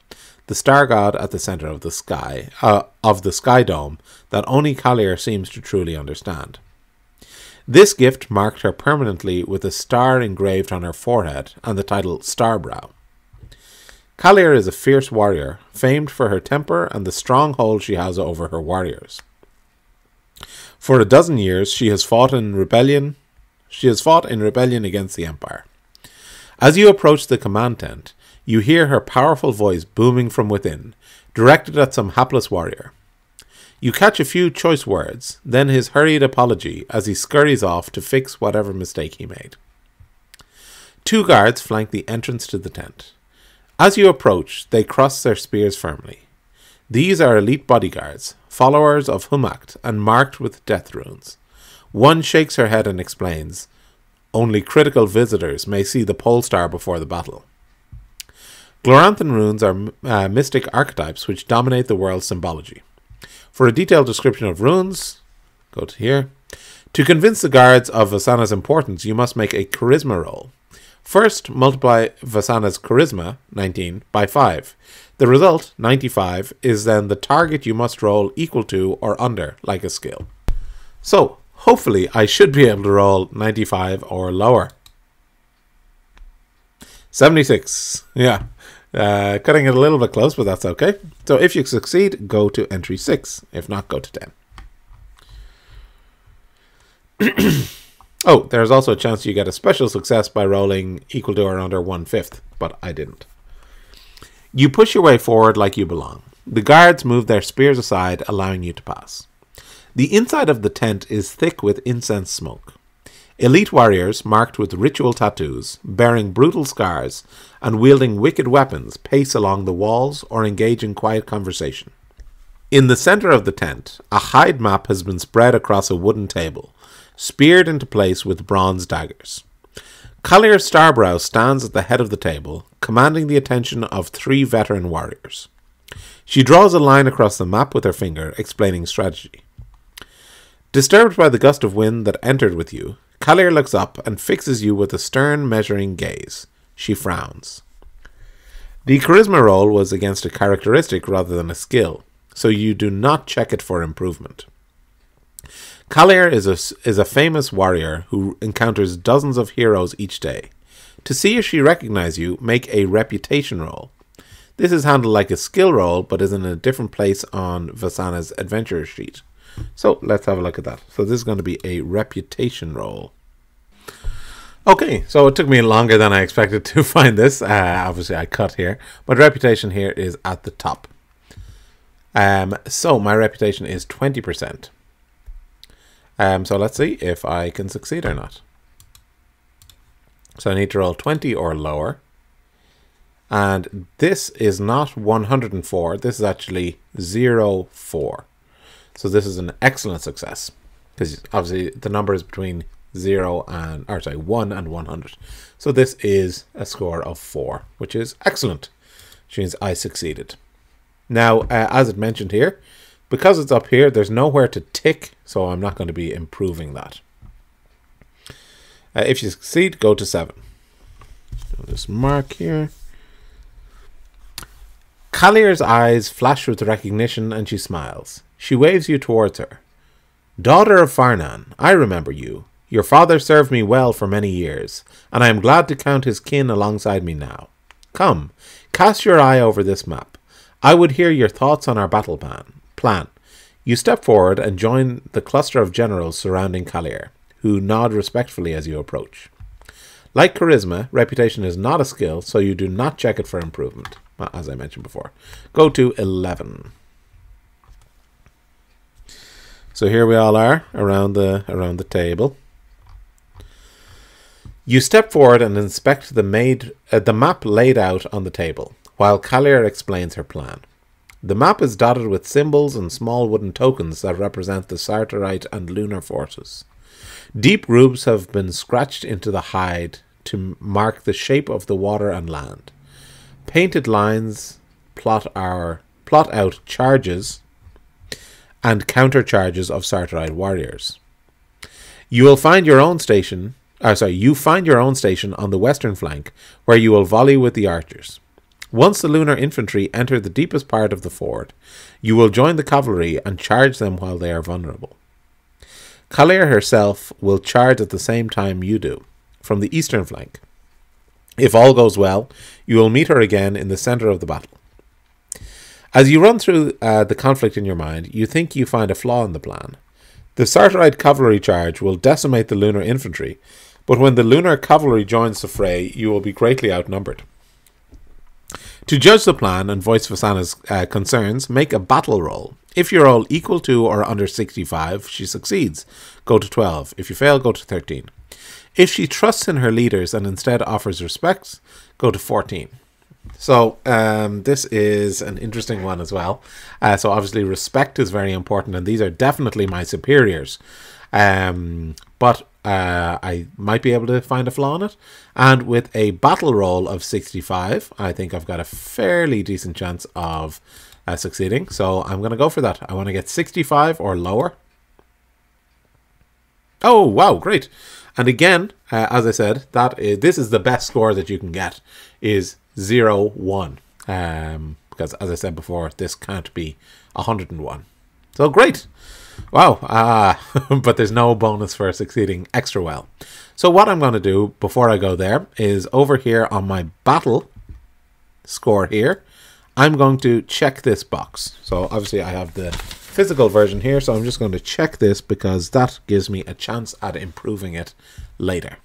the star god at the center of the sky, uh, of the sky dome that only Kallyr seems to truly understand. This gift marked her permanently with a star engraved on her forehead and the title Starbrow. Kallyr is a fierce warrior, famed for her temper and the strong hold she has over her warriors. For a dozen years she has fought in rebellion she has fought in rebellion against the Empire. As you approach the command tent, you hear her powerful voice booming from within, directed at some hapless warrior. You catch a few choice words, then his hurried apology as he scurries off to fix whatever mistake he made. Two guards flank the entrance to the tent. As you approach, they cross their spears firmly. These are elite bodyguards, followers of Humakt and marked with death runes. One shakes her head and explains, Only critical visitors may see the pole star before the battle. Gloranthan runes are uh, mystic archetypes which dominate the world's symbology. For a detailed description of runes, go to here. To convince the guards of Vasana's importance, you must make a charisma roll. First, multiply Vasana's charisma, 19, by 5. The result, 95, is then the target you must roll equal to or under, like a skill. So, hopefully, I should be able to roll 95 or lower. 76. Yeah. Uh, cutting it a little bit close, but that's okay. So if you succeed, go to entry 6. If not, go to 10. oh, there's also a chance you get a special success by rolling equal to or under one fifth, but I didn't. You push your way forward like you belong. The guards move their spears aside, allowing you to pass. The inside of the tent is thick with incense smoke. Elite warriors, marked with ritual tattoos, bearing brutal scars, and wielding wicked weapons, pace along the walls or engage in quiet conversation. In the center of the tent, a hide map has been spread across a wooden table, speared into place with bronze daggers. Kallyr Starbrow stands at the head of the table, commanding the attention of three veteran warriors. She draws a line across the map with her finger, explaining strategy. Disturbed by the gust of wind that entered with you, Kallyr looks up and fixes you with a stern, measuring gaze. She frowns. The charisma roll was against a characteristic rather than a skill, so you do not check it for improvement. Kallyr is a, is a famous warrior who encounters dozens of heroes each day. To see if she recognizes you, make a reputation roll. This is handled like a skill roll, but is in a different place on Vasana's adventure sheet. So let's have a look at that. So this is going to be a reputation roll. Okay, so it took me longer than I expected to find this. Uh, obviously, I cut here, but reputation here is at the top. Um, so my reputation is 20%. Um, so let's see if I can succeed or not. So I need to roll 20 or lower. And this is not 104. This is actually 0, 4. So this is an excellent success because obviously the number is between 0 and, or sorry, 1 and 100. So this is a score of 4, which is excellent, which means I succeeded. Now, uh, as it mentioned here, because it's up here, there's nowhere to tick, so I'm not going to be improving that. Uh, if you succeed, go to 7. So this mark here. Kallyr's eyes flash with recognition and she smiles. She waves you towards her. Daughter of Farnan, I remember you. Your father served me well for many years, and I am glad to count his kin alongside me now. Come, cast your eye over this map. I would hear your thoughts on our battle plan. plan. You step forward and join the cluster of generals surrounding Kallyr, who nod respectfully as you approach. Like charisma, reputation is not a skill, so you do not check it for improvement, uh, as I mentioned before. Go to 11. So here we all are around the around the table. You step forward and inspect the made uh, the map laid out on the table, while Kallyr explains her plan. The map is dotted with symbols and small wooden tokens that represent the Sartarite and lunar forces. Deep grooves have been scratched into the hide to mark the shape of the water and land. Painted lines plot our plot out charges and counter charges of Sartarite warriors. You will find your own station uh, sorry, you find your own station on the western flank, where you will volley with the archers. Once the lunar infantry enter the deepest part of the ford, you will join the cavalry and charge them while they are vulnerable. Kallyr herself will charge at the same time you do, from the eastern flank. If all goes well, you will meet her again in the centre of the battle. As you run through uh, the conflict in your mind, you think you find a flaw in the plan. The Sartarite cavalry charge will decimate the lunar infantry, but when the lunar cavalry joins the fray, you will be greatly outnumbered. To judge the plan and voice Vasana's uh, concerns, make a battle roll. If you roll equal to or under 65, she succeeds. Go to 12. If you fail, go to 13. If she trusts in her leaders and instead offers respect, go to 14. So um, this is an interesting one as well. Uh, so obviously respect is very important, and these are definitely my superiors. Um, but uh, I might be able to find a flaw in it. And with a battle roll of 65, I think I've got a fairly decent chance of uh, succeeding. So I'm going to go for that. I want to get 65 or lower. Oh, wow, great. And again, uh, as I said, that is, this is the best score that you can get is 0, 1. Um, because as I said before, this can't be 101. So great. Wow, uh, but there's no bonus for succeeding extra well. So what I'm going to do before I go there is over here on my battle score here, I'm going to check this box. So obviously I have the physical version here, so I'm just going to check this because that gives me a chance at improving it later.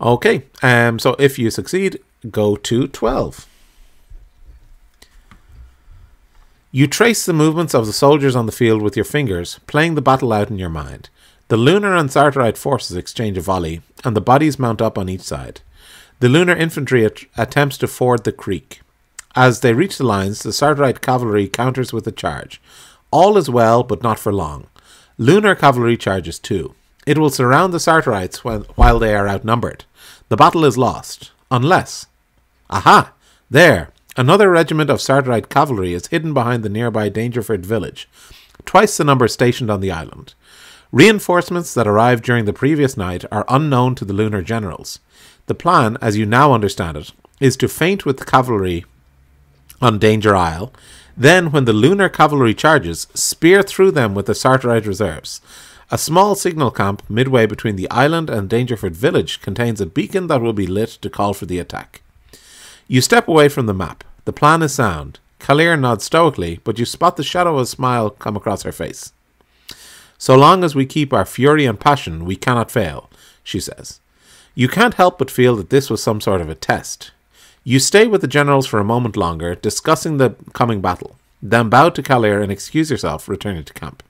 Okay, um, so if you succeed, go to 12. You trace the movements of the soldiers on the field with your fingers, playing the battle out in your mind. The lunar and Sartarite forces exchange a volley, and the bodies mount up on each side. The lunar infantry at- attempts to ford the creek. As they reach the lines, the Sartarite cavalry counters with a charge. All is well, but not for long. Lunar cavalry charges too. It will surround the Sartorites while they are outnumbered. The battle is lost, unless. Aha! There! Another regiment of Sartarite cavalry is hidden behind the nearby Dangerford village, twice the number stationed on the island. Reinforcements that arrived during the previous night are unknown to the lunar generals. The plan, as you now understand it, is to feint with the cavalry on Danger Isle, then, when the lunar cavalry charges, spear through them with the Sartarite reserves. A small signal camp midway between the island and Dangerford village contains a beacon that will be lit to call for the attack. You step away from the map. The plan is sound. Kallyr nods stoically, but you spot the shadow of a smile come across her face. So long as we keep our fury and passion, we cannot fail, she says. You can't help but feel that this was some sort of a test. You stay with the generals for a moment longer, discussing the coming battle, then bow to Kallyr and excuse yourself, returning to camp.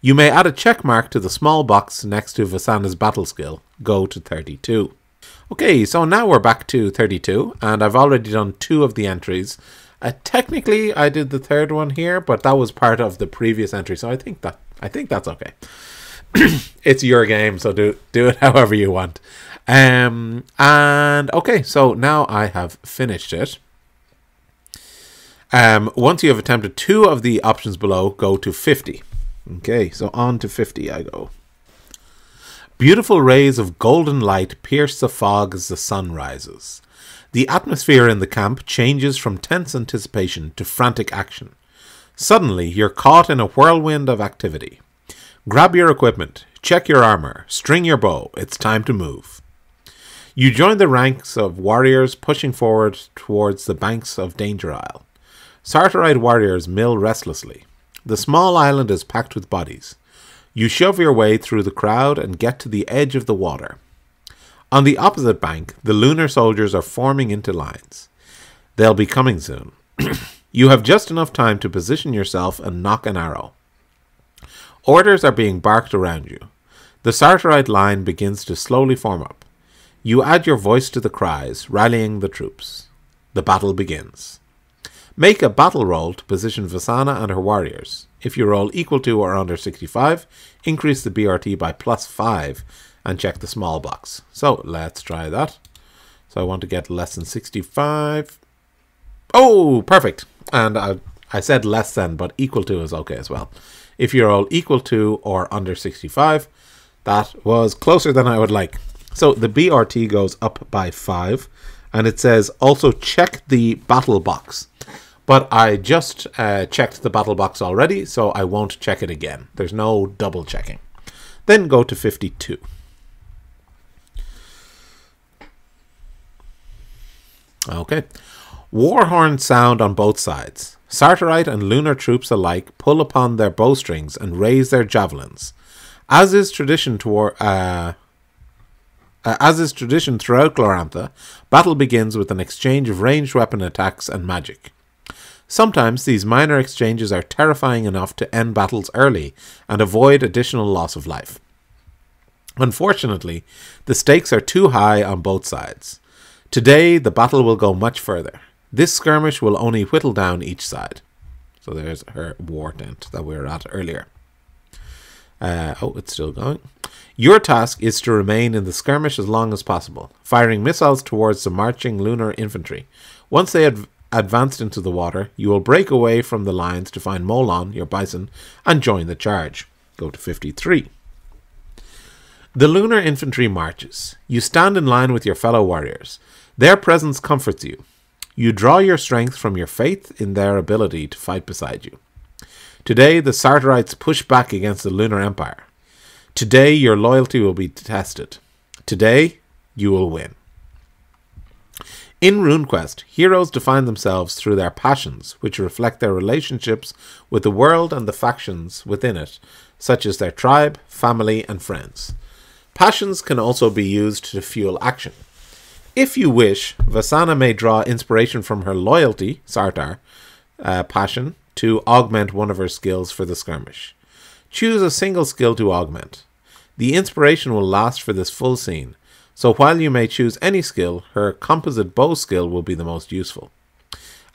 You may add a check mark to the small box next to Vasana's battle skill. Go to 32. Okay, so now we're back to 32, and I've already done two of the entries. Uh, technically, I did the third one here, but that was part of the previous entry, so I think that I think that's okay. it's your game, so do do it however you want. Um, and okay, so now I have finished it. Um, once you have attempted two of the options below, go to 50. Okay, so on to 50 I go. Beautiful rays of golden light pierce the fog as the sun rises. The atmosphere in the camp changes from tense anticipation to frantic action. Suddenly, you're caught in a whirlwind of activity. Grab your equipment, check your armor, string your bow. It's time to move. You join the ranks of warriors pushing forward towards the banks of Danger Isle. Sartarite warriors mill restlessly. The small island is packed with bodies. You shove your way through the crowd and get to the edge of the water. On the opposite bank, the lunar soldiers are forming into lines. They'll be coming soon. you have just enough time to position yourself and nock an arrow. Orders are being barked around you. The Sartarite line begins to slowly form up. You add your voice to the cries, rallying the troops. The battle begins. Make a battle roll to position Vasana and her warriors. If you roll equal to or under 65, increase the BRT by plus 5 and check the small box. So let's try that. So I want to get less than 65. Oh, perfect. And I, I said less than, but equal to is okay as well. If you're all equal to or under 65, that was closer than I would like. So the BRT goes up by 5. And it says also check the battle box. But I just uh, checked the battle box already, so I won't check it again. There's no double checking. Then go to 52. Okay. War horns sound on both sides. Sartarite and lunar troops alike pull upon their bowstrings and raise their javelins. As is tradition toward, uh, uh, as is tradition throughout Glorantha, battle begins with an exchange of ranged weapon attacks and magic. Sometimes these minor exchanges are terrifying enough to end battles early and avoid additional loss of life. Unfortunately, the stakes are too high on both sides. Today, the battle will go much further. This skirmish will only whittle down each side. So there's her war tent that we were at earlier. Uh, oh, it's still going. Your task is to remain in the skirmish as long as possible, firing missiles towards the marching lunar infantry. Once they have advanced into the water, you will break away from the lines to find Molon, your bison, and join the charge. Go to 53. The lunar infantry marches. You stand in line with your fellow warriors. Their presence comforts you. You draw your strength from your faith in their ability to fight beside you. Today, the Sartarites push back against the Lunar Empire. Today, your loyalty will be tested. Today, you will win. In RuneQuest, heroes define themselves through their passions, which reflect their relationships with the world and the factions within it, such as their tribe, family, and friends. Passions can also be used to fuel action. If you wish, Vasana may draw inspiration from her loyalty, Sartar, uh, passion, to augment one of her skills for the skirmish. Choose a single skill to augment. The inspiration will last for this full scene, so while you may choose any skill, her composite bow skill will be the most useful.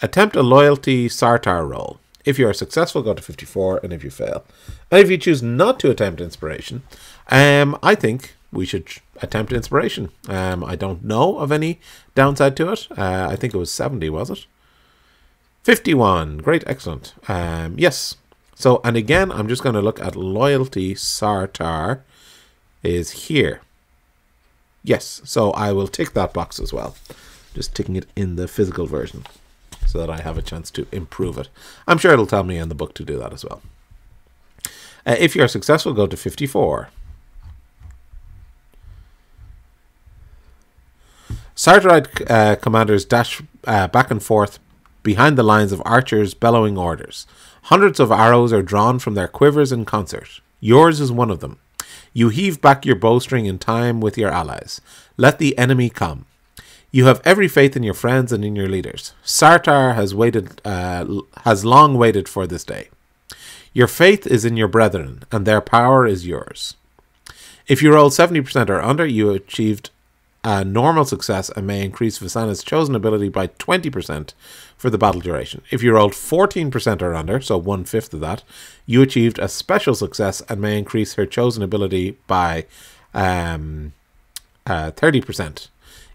Attempt a loyalty Sartar roll. If you are successful, go to 54, and if you fail. And if you choose not to attempt inspiration, um, I think we should attempt inspiration. Um, I don't know of any downside to it. Uh, I think it was 70, was it? 51. Great, excellent. Um, yes. So, and again, I'm just going to look at loyalty Sartar is here. Yes, so I will tick that box as well. Just ticking it in the physical version so that I have a chance to improve it. I'm sure it'll tell me in the book to do that as well. Uh, if you're successful, go to 54. Sartarite uh, commanders dash uh, back and forth behind the lines of archers bellowing orders. Hundreds of arrows are drawn from their quivers in concert. Yours is one of them. You heave back your bowstring in time with your allies. Let the enemy come. You have every faith in your friends and in your leaders. Sartar has waited, uh, has long waited for this day. Your faith is in your brethren, and their power is yours. If you roll 70% or under, you achieved a normal success and may increase Vasana's chosen ability by 20% for the battle duration. If you rolled 14% or under, so one fifth of that, you achieved a special success and may increase her chosen ability by um, uh, 30%.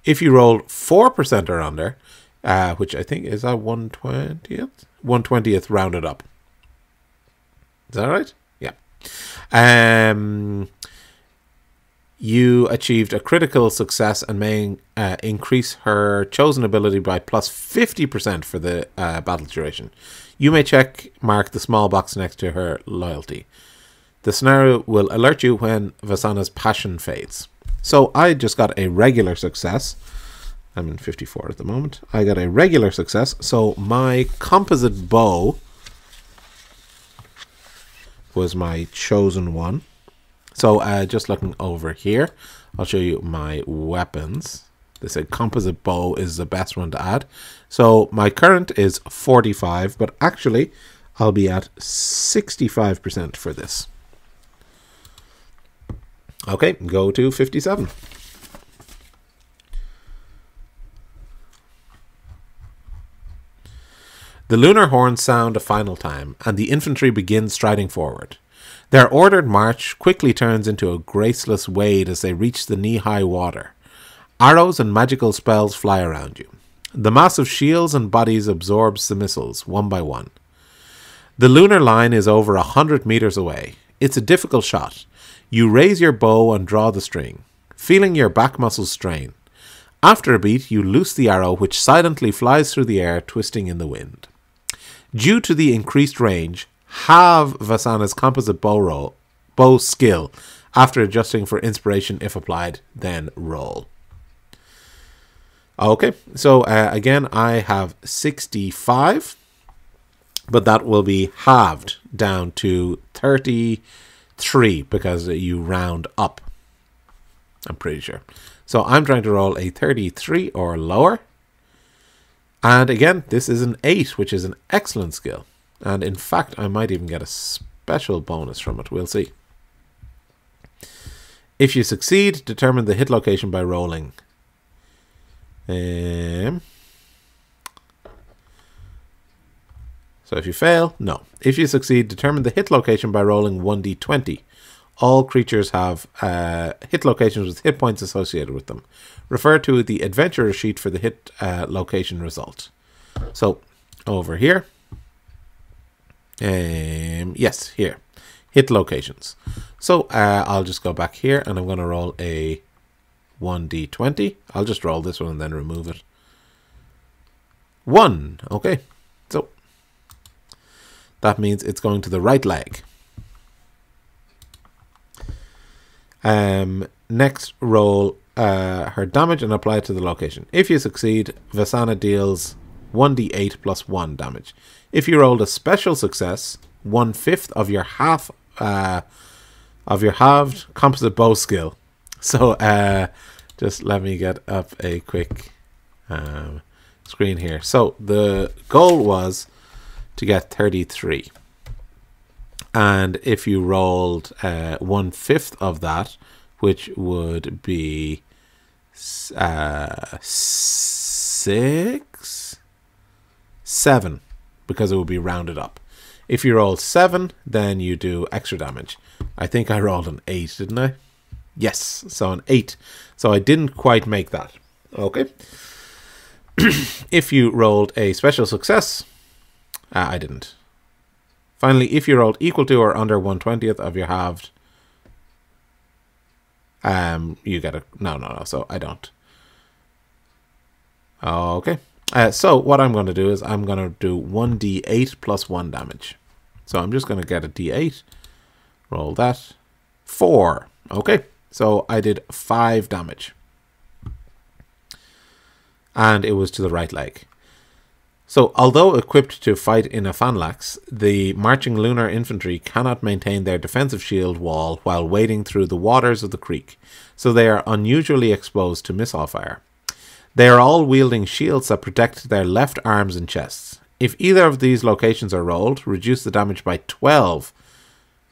If you rolled 4% or under, uh, which I think is a 120th, 120th rounded up. Is that right? Yeah. Um, you achieved a critical success and may uh, increase her chosen ability by plus 50% for the uh, battle duration. You may check mark the small box next to her loyalty. The scenario will alert you when Vasana's passion fades. So I just got a regular success. I'm in 54 at the moment. I got a regular success. So my composite bow was my chosen one. So uh, just looking over here, I'll show you my weapons. They said composite bow is the best one to add. So my current is 45, but actually I'll be at 65% for this. Okay, go to 57. The lunar horns sound a final time, and the infantry begin striding forward. Their ordered march quickly turns into a graceless wade as they reach the knee high water. Arrows and magical spells fly around you. The mass of shields and bodies absorbs the missiles, one by one. The lunar line is over a hundred meters away. It's a difficult shot. You raise your bow and draw the string, feeling your back muscles strain. After a beat, you loose the arrow, which silently flies through the air, twisting in the wind. Due to the increased range, have Vasana's composite bow roll, bow skill. After adjusting for inspiration, if applied, then roll. Okay, so uh, again, I have 65, but that will be halved down to 33 because you round up. I'm pretty sure. So I'm trying to roll a 33 or lower. And again, this is an 8, which is an excellent skill. And in fact, I might even get a special bonus from it. We'll see. If you succeed, determine the hit location by rolling. Um, so if you fail, no. If you succeed, determine the hit location by rolling 1d20. All creatures have uh, hit locations with hit points associated with them. Refer to the adventurer sheet for the hit uh, location result. So over here, um, yes, here. Hit locations. So uh, I'll just go back here and I'm going to roll a 1d20. I'll just roll this one and then remove it. 1. Okay. So that means it's going to the right leg. Um, next, roll uh, her damage and apply it to the location. If you succeed, Vasana deals 1d8 plus 1 damage. If you rolled a special success, one fifth of your half uh, of your halved composite bow skill. So uh, just let me get up a quick um, screen here. So the goal was to get 33. And if you rolled uh, one fifth of that, which would be uh, six, seven because it will be rounded up. If you roll 7, then you do extra damage. I think I rolled an 8, didn't I? Yes, so an 8. So I didn't quite make that. Okay. if you rolled a special success, uh, I didn't. Finally, if you rolled equal to or under 120th of your halved, um, you get a... No, no, no, so I don't. Okay. Uh, so what I'm going to do is I'm going to do 1d8 plus 1 damage. So I'm just going to get a d8, roll that, 4. Okay, so I did 5 damage. And it was to the right leg. So, although equipped to fight in a phalanx, the marching lunar infantry cannot maintain their defensive shield wall while wading through the waters of the creek, so they are unusually exposed to missile fire. They are all wielding shields that protect their left arms and chests. If either of these locations are rolled, reduce the damage by 12.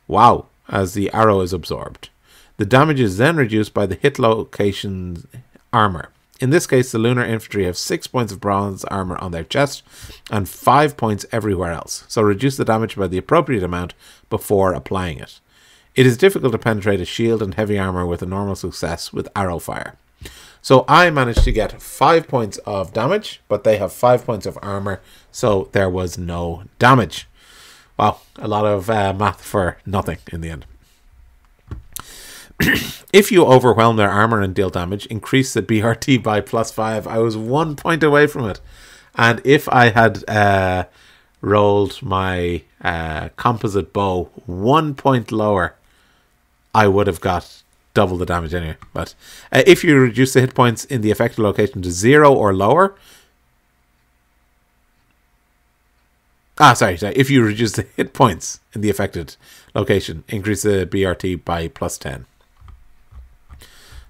Wow, as the arrow is absorbed. The damage is then reduced by the hit location's armor. In this case, the lunar infantry have 6 points of bronze armor on their chest and 5 points everywhere else, so reduce the damage by the appropriate amount before applying it. It is difficult to penetrate a shield and heavy armor with a normal success with arrow fire. So I managed to get five points of damage, but they have five points of armor, so there was no damage. Wow, a lot of uh, math for nothing in the end. if you overwhelm their armor and deal damage, increase the BRT by plus five. I was one point away from it. And if I had uh, rolled my uh, composite bow one point lower, I would have got double the damage anyway. But uh, if you reduce the hit points in the affected location to zero or lower, ah, sorry, sorry. If you reduce the hit points in the affected location, increase the BRT by plus ten.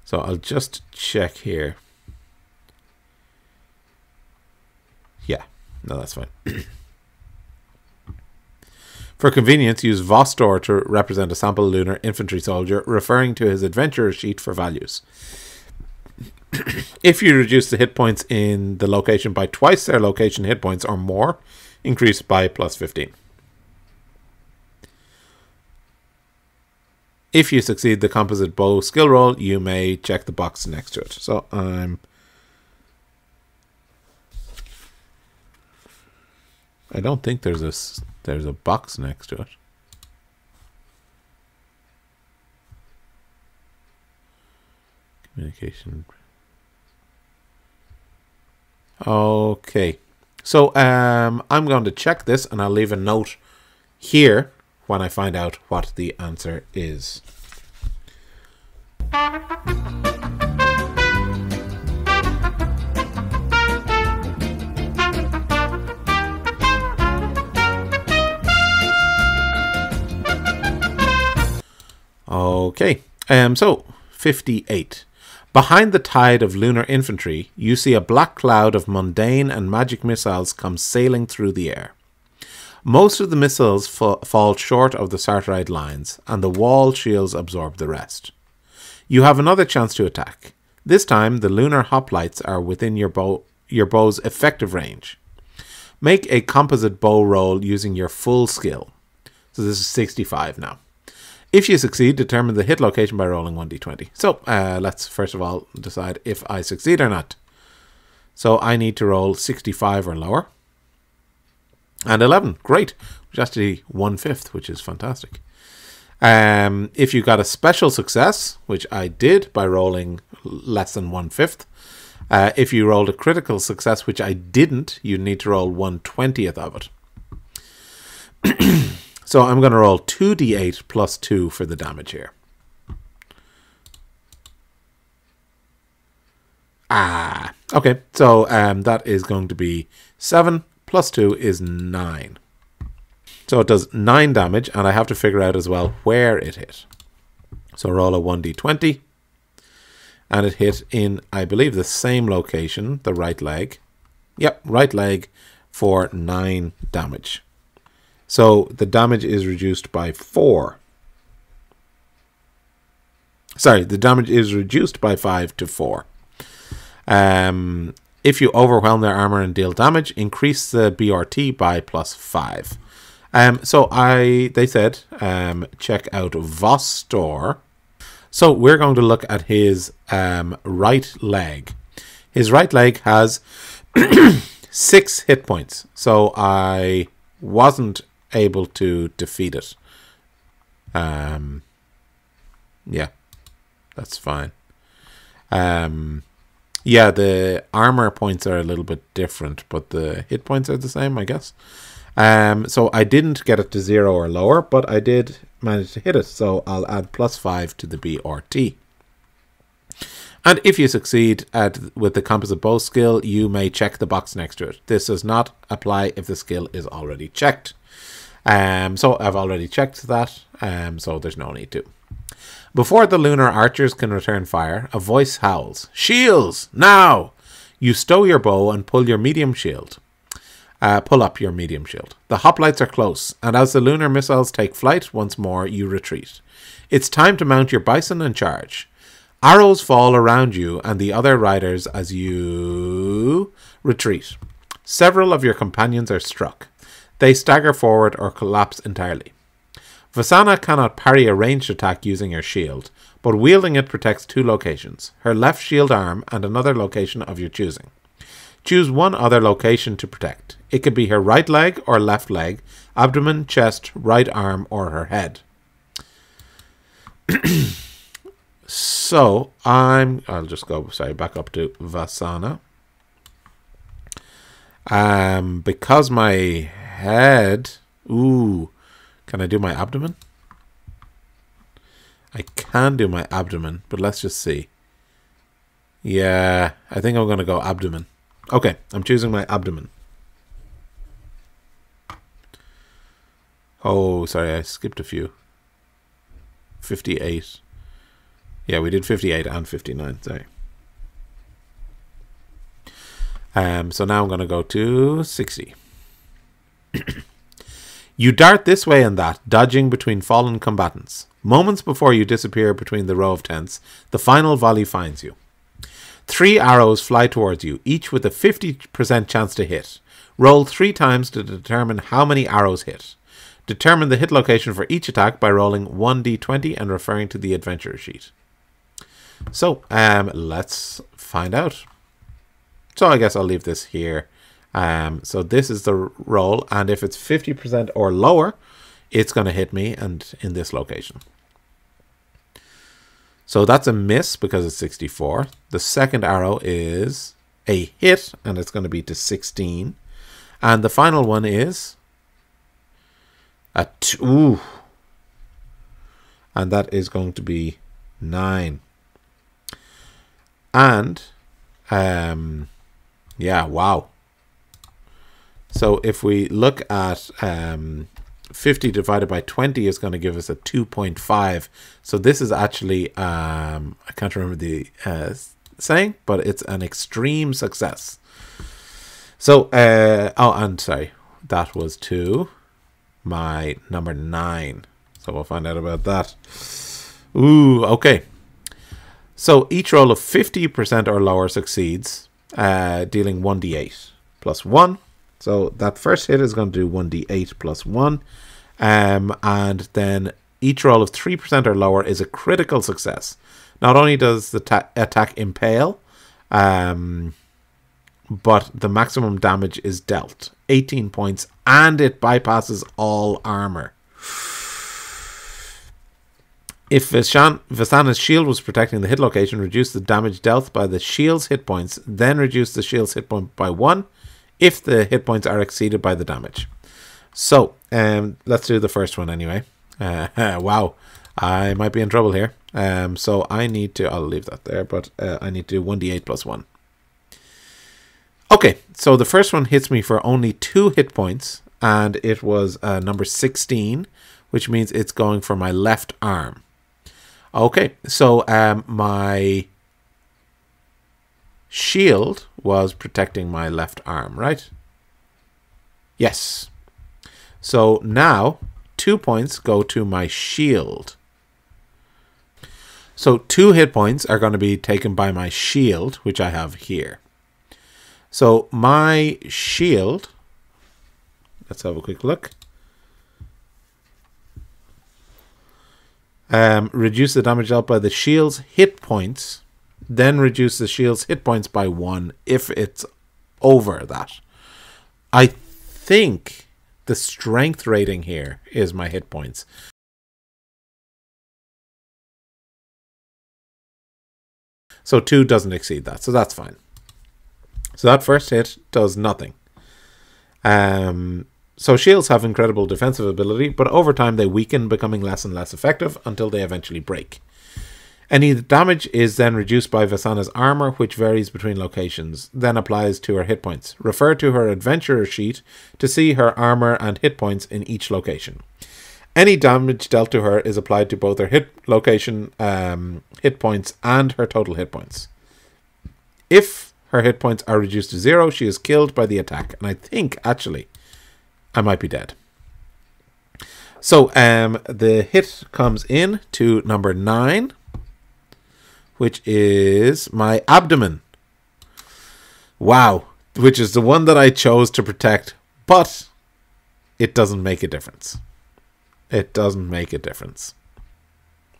So I'll just check here. Yeah, no, that's fine. For convenience, use Vostor to represent a sample lunar infantry soldier, referring to his adventurer sheet for values. if you reduce the hit points in the location by twice their location hit points or more, increase by plus 15. If you succeed the composite bow skill roll, you may check the box next to it. So I'm. I don't think there's a there's a box next to it. Communication. Okay. So um, I'm going to check this and I'll leave a note here when I find out what the answer is. Okay, um, so 58. Behind the tide of lunar infantry, you see a black cloud of mundane and magic missiles come sailing through the air. Most of the missiles fa- fall short of the Sartarite lines, and the wall shields absorb the rest. You have another chance to attack. This time, the lunar hoplites are within your bow your bow's effective range. Make a composite bow roll using your full skill. So this is 65 now. If you succeed, determine the hit location by rolling 1d20. So uh, let's first of all decide if I succeed or not. So I need to roll 65 or lower. And 11, great. Which is actually one fifth, which is fantastic. Um, if you got a special success, which I did by rolling less than one fifth, uh, if you rolled a critical success, which I didn't, you need to roll one twentieth of it. So I'm going to roll 2d8 plus 2 for the damage here. Ah, okay. So um, that is going to be 7 plus 2 is 9. So it does 9 damage, and I have to figure out as well where it hit. So roll a 1d20, and it hit in, I believe, the same location, the right leg. Yep, right leg for 9 damage. So the damage is reduced by 4. Sorry, the damage is reduced by 5 to 4. Um, if you overwhelm their armor and deal damage, increase the BRT by plus 5. Um, so I, they said, um, check out Vostor. So we're going to look at his um, right leg. His right leg has six hit points. So I wasn't able to defeat it. Um, yeah, that's fine. Um, yeah, the armor points are a little bit different, but the hit points are the same, I guess. Um, so I didn't get it to zero or lower, but I did manage to hit it. So I'll add plus five to the BRT. And if you succeed at with the composite bow skill, you may check the box next to it. This does not apply if the skill is already checked. Um, so I've already checked that, um, so there's no need to. Before the lunar archers can return fire, a voice howls, Shields! Now! You stow your bow and pull your medium shield. Uh, pull up your medium shield. The hoplites are close, and as the lunar missiles take flight once more, you retreat. It's time to mount your bison and charge. Arrows fall around you and the other riders as you retreat. Several of your companions are struck. They stagger forward or collapse entirely. Vasana cannot parry a ranged attack using her shield, but wielding it protects two locations her left shield arm and another location of your choosing. Choose one other location to protect. It could be her right leg or left leg, abdomen, chest, right arm, or her head. so I'm. I'll just go. Sorry, back up to Vasana. Um, because my head. Ooh, can I do my abdomen? I can do my abdomen, but let's just see. Yeah, I think I'm going to go abdomen. Okay, I'm choosing my abdomen. Oh, sorry, I skipped a few. 58. Yeah, we did 58 and 59, sorry. Um, so now I'm going to go to 60. you dart this way and that, dodging between fallen combatants. Moments before you disappear between the row of tents, the final volley finds you. Three arrows fly towards you, each with a 50% chance to hit. Roll three times to determine how many arrows hit. Determine the hit location for each attack by rolling 1d20 and referring to the adventure sheet. So, um, let's find out. So I guess I'll leave this here. Um, so this is the roll, and if it's 50% or lower, it's going to hit me and in this location. So that's a miss because it's 64. The second arrow is a hit, and it's going to be to 16. And the final one is a two. And that is going to be 9. And, um, yeah, wow. So if we look at um, 50 divided by 20 is going to give us a 2.5. So this is actually, um, I can't remember the uh, saying, but it's an extreme success. So, uh, oh, and sorry, that was to my number nine. So we'll find out about that. Ooh, okay. So each roll of 50% or lower succeeds, uh, dealing 1d8 plus 1. So that first hit is going to do 1d8 plus 1. Um, and then each roll of 3% or lower is a critical success. Not only does the ta- attack impale, um, but the maximum damage is dealt 18 points and it bypasses all armor. If Vishan, Vasana's shield was protecting the hit location, reduce the damage dealt by the shield's hit points, then reduce the shield's hit point by one if the hit points are exceeded by the damage. So, um, let's do the first one anyway. Uh, wow, I might be in trouble here. Um, so I need to, I'll leave that there, but uh, I need to do 1d8 plus 1. Okay, so the first one hits me for only two hit points, and it was uh, number 16, which means it's going for my left arm. Okay, so um, my shield was protecting my left arm, right? Yes. So now two points go to my shield. So two hit points are going to be taken by my shield, which I have here. So my shield, let's have a quick look. Um, reduce the damage dealt by the shield's hit points, then reduce the shield's hit points by one if it's over that. I think the strength rating here is my hit points. So two doesn't exceed that, so that's fine. So that first hit does nothing. Um, so shields have incredible defensive ability, but over time they weaken, becoming less and less effective until they eventually break. Any damage is then reduced by Vasana's armor, which varies between locations, then applies to her hit points. Refer to her adventurer sheet to see her armor and hit points in each location. Any damage dealt to her is applied to both her hit location, um, hit points, and her total hit points. If her hit points are reduced to zero, she is killed by the attack. And I think, actually, I might be dead. So um, the hit comes in to number nine, which is my abdomen. Wow, which is the one that I chose to protect, but it doesn't make a difference. it doesn't make a difference.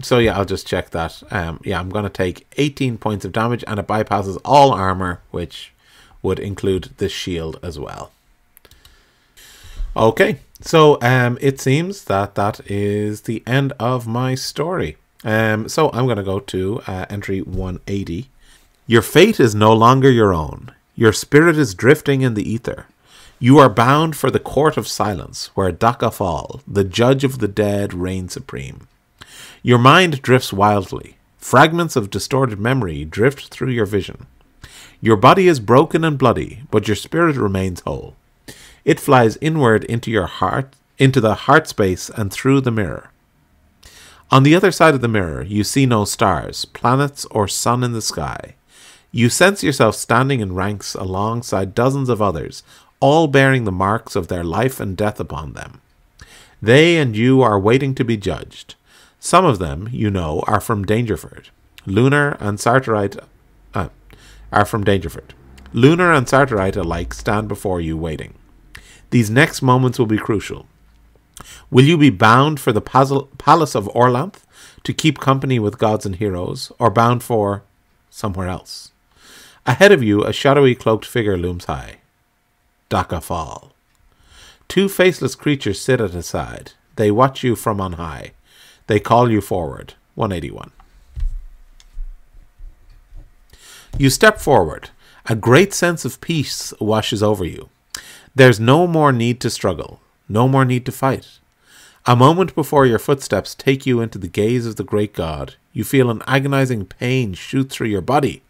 So yeah, I'll just check that. Um, yeah, I'm going to take 18 points of damage and it bypasses all armor, which would include the shield as well. Okay, so um, it seems that that is the end of my story. Um, so I'm going to go to uh, entry 180. Your fate is no longer your own. Your spirit is drifting in the ether. You are bound for the court of silence, where Daka Fal, the judge of the dead, reigns supreme. Your mind drifts wildly. Fragments of distorted memory drift through your vision. Your body is broken and bloody, but your spirit remains whole. It flies inward into your heart, into the heart space and through the mirror. On the other side of the mirror, you see no stars, planets, or sun in the sky. You sense yourself standing in ranks alongside dozens of others, all bearing the marks of their life and death upon them. They and you are waiting to be judged. Some of them, you know, are from Dangerford. Lunar and Sartarite uh, are from Dangerford. Lunar and Sartarite alike stand before you waiting. These next moments will be crucial. Will you be bound for the palace of Orlanth to keep company with gods and heroes, or bound for somewhere else? Ahead of you, a shadowy cloaked figure looms high. Daka Fal. Two faceless creatures sit at his side. They watch you from on high. They call you forward. 181. You step forward. A great sense of peace washes over you. There's no more need to struggle, no more need to fight. A moment before your footsteps take you into the gaze of the great God, you feel an agonizing pain shoot through your body.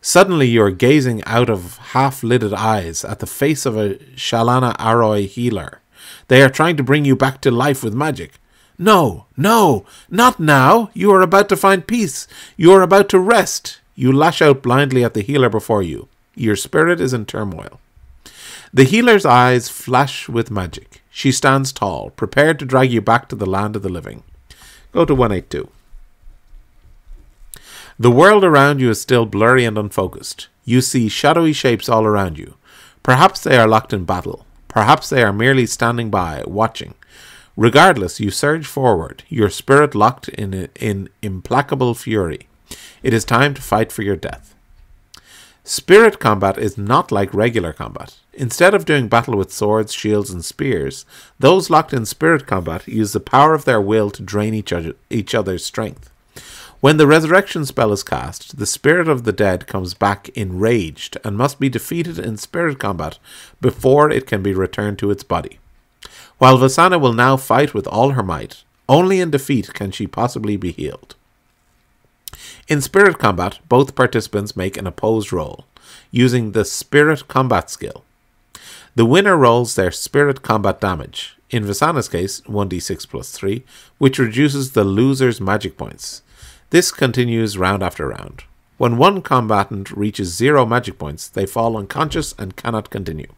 Suddenly you are gazing out of half-lidded eyes at the face of a Chalana Arroy healer. They are trying to bring you back to life with magic. No, no, not now. You are about to find peace. You are about to rest. You lash out blindly at the healer before you. Your spirit is in turmoil. The healer's eyes flash with magic. She stands tall, prepared to drag you back to the land of the living. Go to 182. The world around you is still blurry and unfocused. You see shadowy shapes all around you. Perhaps they are locked in battle. Perhaps they are merely standing by, watching. Regardless, you surge forward, your spirit locked in, in implacable fury. It is time to fight for your death. Spirit combat is not like regular combat. Instead of doing battle with swords, shields, and spears, those locked in spirit combat use the power of their will to drain each, other, each other's strength. When the resurrection spell is cast, the spirit of the dead comes back enraged and must be defeated in spirit combat before it can be returned to its body. While Vasana will now fight with all her might, only in defeat can she possibly be healed. In spirit combat, both participants make an opposed roll, using the spirit combat skill. The winner rolls their spirit combat damage, in Vasana's case 1d6 plus 3, which reduces the loser's magic points. This continues round after round. When one combatant reaches zero magic points, they fall unconscious and cannot continue.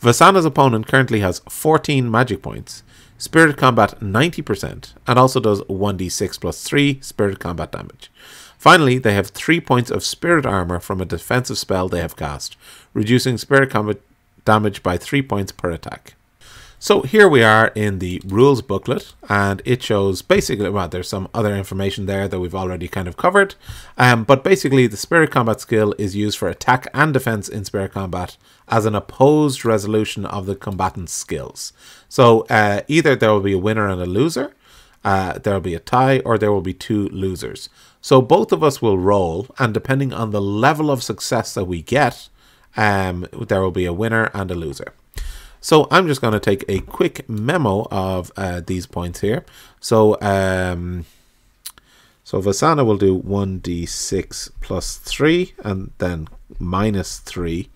Vasana's opponent currently has 14 magic points, Spirit Combat 90%, and also does 1d6 plus 3 Spirit Combat damage. Finally, they have 3 points of Spirit Armor from a defensive spell they have cast, reducing Spirit Combat damage by 3 points per attack. So here we are in the rules booklet, and it shows basically, well, there's some other information there that we've already kind of covered, um, but basically the Spirit Combat skill is used for attack and defense in Spirit Combat as an opposed resolution of the combatant's skills. So uh, either there will be a winner and a loser, uh, there will be a tie, or there will be two losers. So both of us will roll, and depending on the level of success that we get, um, there will be a winner and a loser. So I'm just going to take a quick memo of uh, these points here. So um, so Vasana will do 1d6 plus 3 and then minus 3.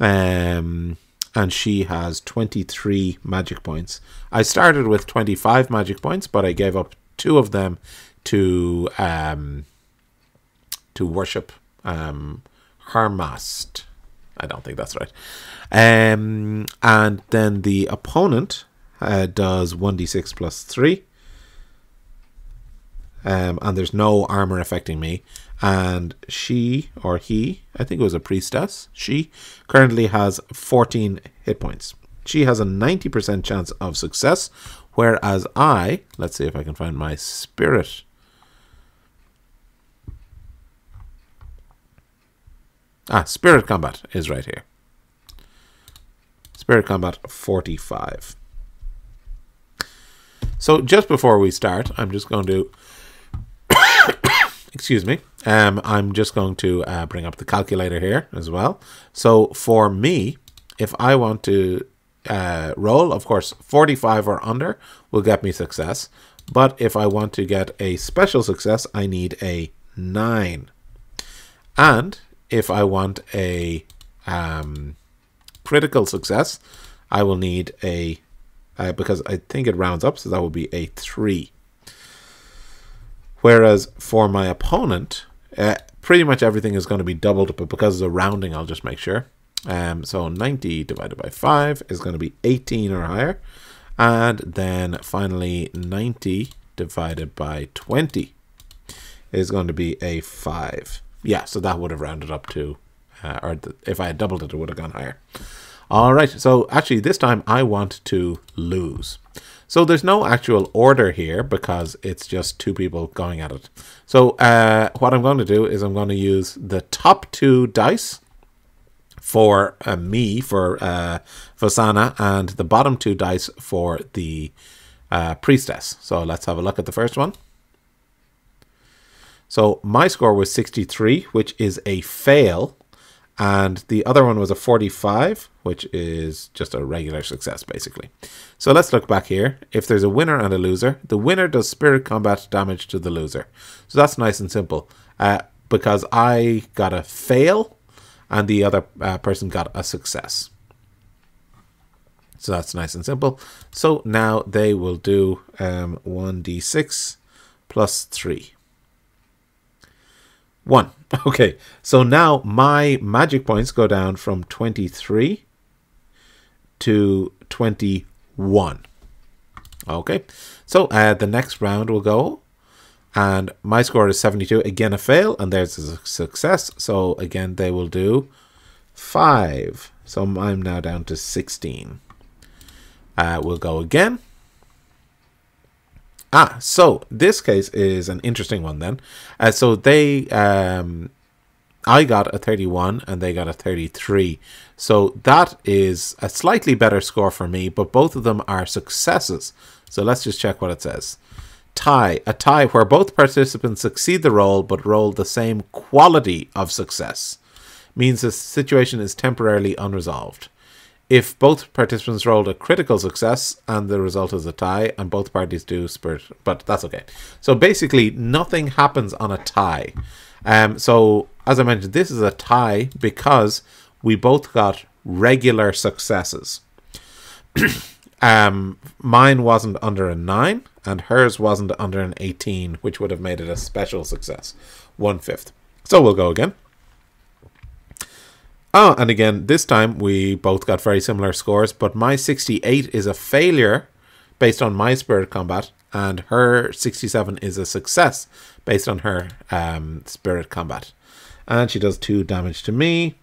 Um, and she has 23 magic points. I started with 25 magic points, but I gave up two of them to um, to worship um, Hermast. I don't think that's right. Um, and then the opponent uh, does 1d6 plus 3. Um, and there's no armor affecting me. And she, or he, I think it was a priestess, she currently has 14 hit points. She has a 90% chance of success, whereas I, let's see if I can find my spirit. Ah, spirit combat is right here. Spirit combat 45. So just before we start, I'm just going to excuse me. Um, I'm just going to uh, bring up the calculator here as well. So for me, if I want to uh, roll, of course, 45 or under will get me success. But if I want to get a special success, I need a 9. And if I want a um, critical success, I will need a, uh, because I think it rounds up, so that will be a 3. Whereas for my opponent, uh, pretty much everything is going to be doubled, but because of the rounding, I'll just make sure. Um, so 90 divided by 5 is going to be 18 or higher. And then finally 90 divided by 20 is going to be a 5. Yeah, so that would have rounded up to, uh, or if I had doubled it, it would have gone higher. All right, so actually this time I want to lose. So there's no actual order here because it's just two people going at it. So uh, what I'm going to do is I'm going to use the top two dice for uh, me, for uh, Vasana, and the bottom two dice for the uh, priestess. So let's have a look at the first one. So my score was 63, which is a fail. And the other one was a 45, which is just a regular success, basically. So let's look back here. If there's a winner and a loser, the winner does spirit combat damage to the loser. So that's nice and simple. Uh, because I got a fail and the other uh, person got a success. So that's nice and simple. So now they will do um, 1d6 plus 3. 1. Okay, so now my magic points go down from 23 to 21. Okay, so uh, the next round will go, and my score is 72. Again, a fail, and there's a success. So again, they will do 5. So I'm now down to 16. Uh, we'll go again. Ah, so this case is an interesting one then. Uh, so they, um, I got a 31 and they got a 33. So that is a slightly better score for me, but both of them are successes. So let's just check what it says. Tie, a tie where both participants succeed the roll but roll the same quality of success, means the situation is temporarily unresolved if both participants rolled a critical success and the result is a tie and both parties do spirit but that's okay. So basically nothing happens on a tie. Um so as i mentioned this is a tie because we both got regular successes. Um mine wasn't under a 9 and hers wasn't under an 18 which would have made it a special success. One fifth. So we'll go again Oh, and again, this time we both got very similar scores, but my 68 is a failure based on my spirit combat, and her 67 is a success based on her um, spirit combat. And she does two damage to me.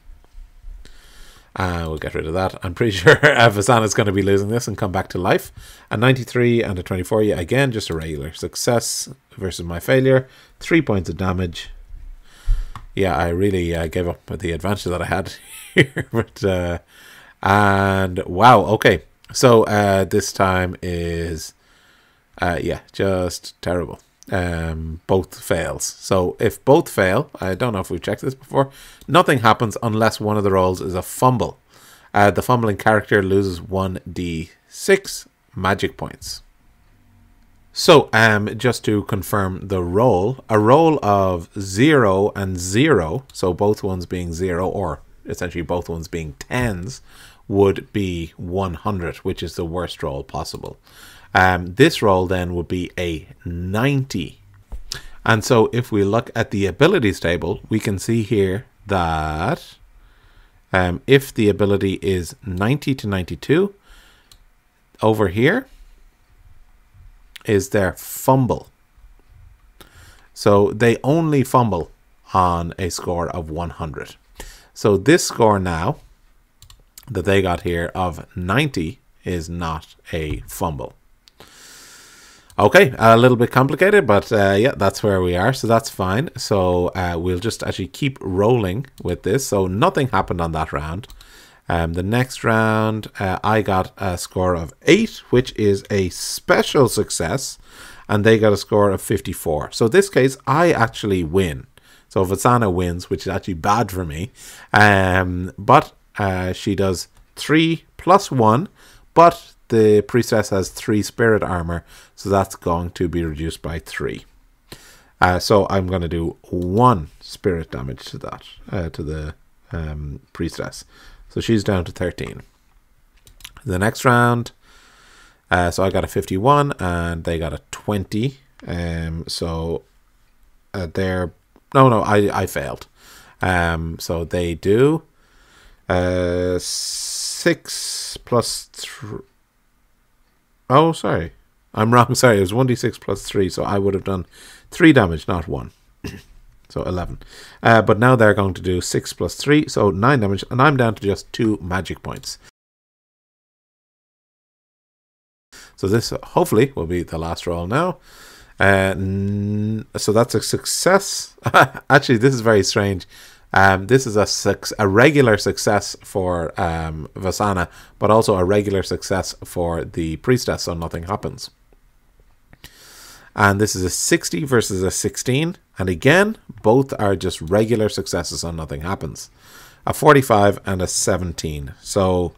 Uh, we'll get rid of that. I'm pretty sure Vasana's going to be losing this and come back to life. A 93 and a 24, yeah, again, just a regular success versus my failure. Three points of damage yeah, I really uh, gave up the advantage that I had here. but uh, and wow, okay. So uh, this time is uh, yeah, just terrible. Um, both fails. So if both fail, I don't know if we've checked this before. Nothing happens unless one of the rolls is a fumble. Uh, the fumbling character loses one d6 magic points. So, um, just to confirm the roll, a roll of 0 and 0, so both ones being 0, or essentially both ones being 10s, would be 100, which is the worst roll possible. Um, this roll then would be a 90. And so if we look at the abilities table, we can see here that um, if the ability is 90 to 92, over here, is their fumble. So they only fumble on a score of 100. So this score now that they got here of 90 is not a fumble. Okay, a little bit complicated, but uh, yeah, that's where we are, so that's fine. So uh, we'll just actually keep rolling with this. So nothing happened on that round. Um, the next round, uh, I got a score of 8, which is a special success, and they got a score of 54. So this case, I actually win. So Vasana wins, which is actually bad for me. Um, but uh, she does 3 plus 1, but the priestess has 3 spirit armor, so that's going to be reduced by 3. Uh, so I'm going to do 1 spirit damage to that, uh, to the um, priestess. So she's down to 13. The next round, uh, so I got a 51 and they got a 20. Um, so uh, they're no, no, I I failed. Um, so they do uh six plus three. Oh, sorry, I'm wrong. Sorry, it was one d six plus three, so I would have done three damage, not one. So 11. Uh, but now they're going to do 6 plus 3, so 9 damage, and I'm down to just 2 magic points. So this hopefully will be the last roll now. Uh, so that's a success. Actually, this is very strange. Um, this is a a regular success for um, Vasana, but also a regular success for the priestess, so nothing happens. And this is a 60 versus a 16. And again, both are just regular successes so nothing happens. A 45 and a 17. So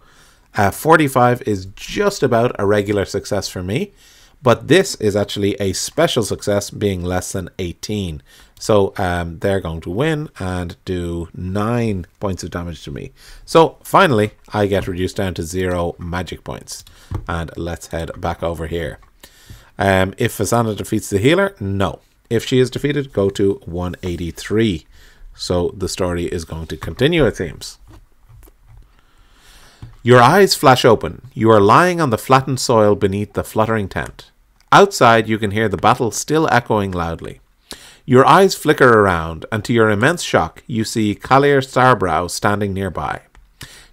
a 45 is just about a regular success for me. But this is actually a special success being less than 18. So um, they're going to win and do 9 points of damage to me. So finally, I get reduced down to 0 magic points. And let's head back over here. Um, if Vasana defeats the healer, no. If she is defeated, go to 183. So the story is going to continue, it seems. Your eyes flash open. You are lying on the flattened soil beneath the fluttering tent. Outside, you can hear the battle still echoing loudly. Your eyes flicker around, and to your immense shock, you see Kallyr Starbrow standing nearby.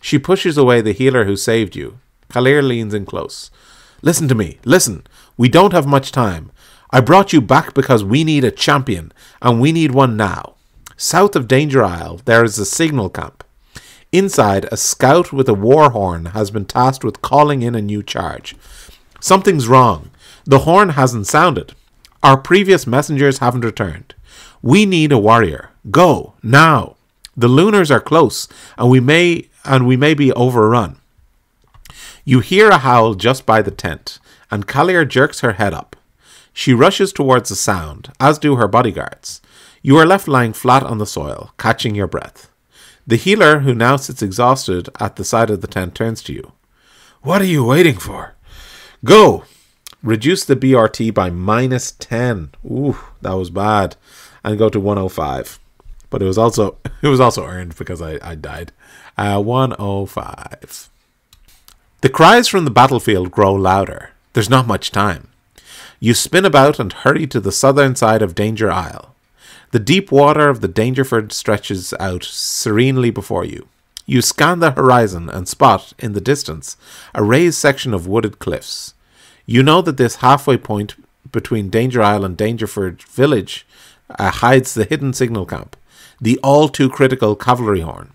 She pushes away the healer who saved you. Kallyr leans in close. Listen to me, listen. We don't have much time. I brought you back because we need a champion, and we need one now. South of Danger Isle, there is a signal camp. Inside, a scout with a war horn has been tasked with calling in a new charge. Something's wrong. The horn hasn't sounded. Our previous messengers haven't returned. We need a warrior. Go now. The lunars are close, and we may and we may be overrun. You hear a howl just by the tent, and Kallyr jerks her head up. She rushes towards the sound, as do her bodyguards. You are left lying flat on the soil, catching your breath. The healer, who now sits exhausted at the side of the tent, turns to you. What are you waiting for? Go! Reduce the BRT by minus 10. Ooh, that was bad. And go to 105. But it was also it was also earned because I, I died. Uh, 105. The cries from the battlefield grow louder. There's not much time. You spin about and hurry to the southern side of Danger Isle. The deep water of the Dangerford stretches out serenely before you. You scan the horizon and spot, in the distance, a raised section of wooded cliffs. You know that this halfway point between Danger Isle and Dangerford village uh, hides the hidden signal camp, the all too critical cavalry horn.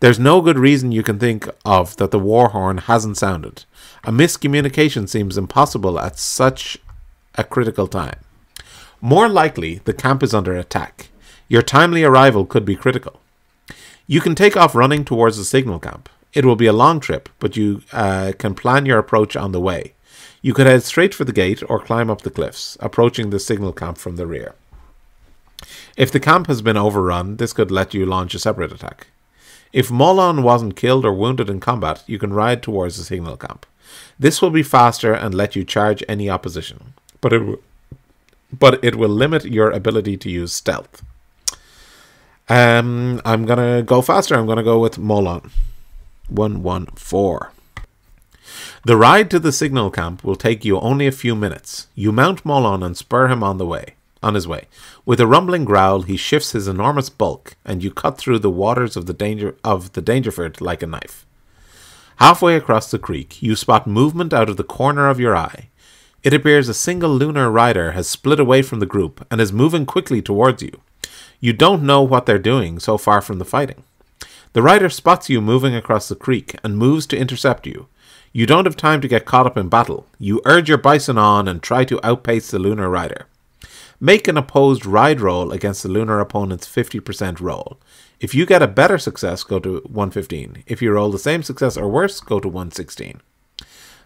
There's no good reason you can think of that the war horn hasn't sounded. A miscommunication seems impossible at such a critical time. More likely, the camp is under attack. Your timely arrival could be critical. You can take off running towards the signal camp. It will be a long trip, but you uh, can plan your approach on the way. You could head straight for the gate or climb up the cliffs, approaching the signal camp from the rear. If the camp has been overrun, this could let you launch a separate attack. If Molon wasn't killed or wounded in combat, you can ride towards the signal camp. This will be faster and let you charge any opposition, but it, w- but it will limit your ability to use stealth. Um, I'm gonna go faster. I'm gonna go with Molon. One one four. The ride to the signal camp will take you only a few minutes. You mount Molon and spur him on the way on his way. With a rumbling growl, he shifts his enormous bulk, and you cut through the waters of the danger of the Dangerford like a knife. Halfway across the creek, you spot movement out of the corner of your eye. It appears a single lunar rider has split away from the group and is moving quickly towards you. You don't know what they're doing so far from the fighting. The rider spots you moving across the creek and moves to intercept you. You don't have time to get caught up in battle. You urge your bison on and try to outpace the lunar rider. Make an opposed ride roll against the lunar opponent's 50% roll. If you get a better success, go to 115. If you roll the same success or worse, go to 116.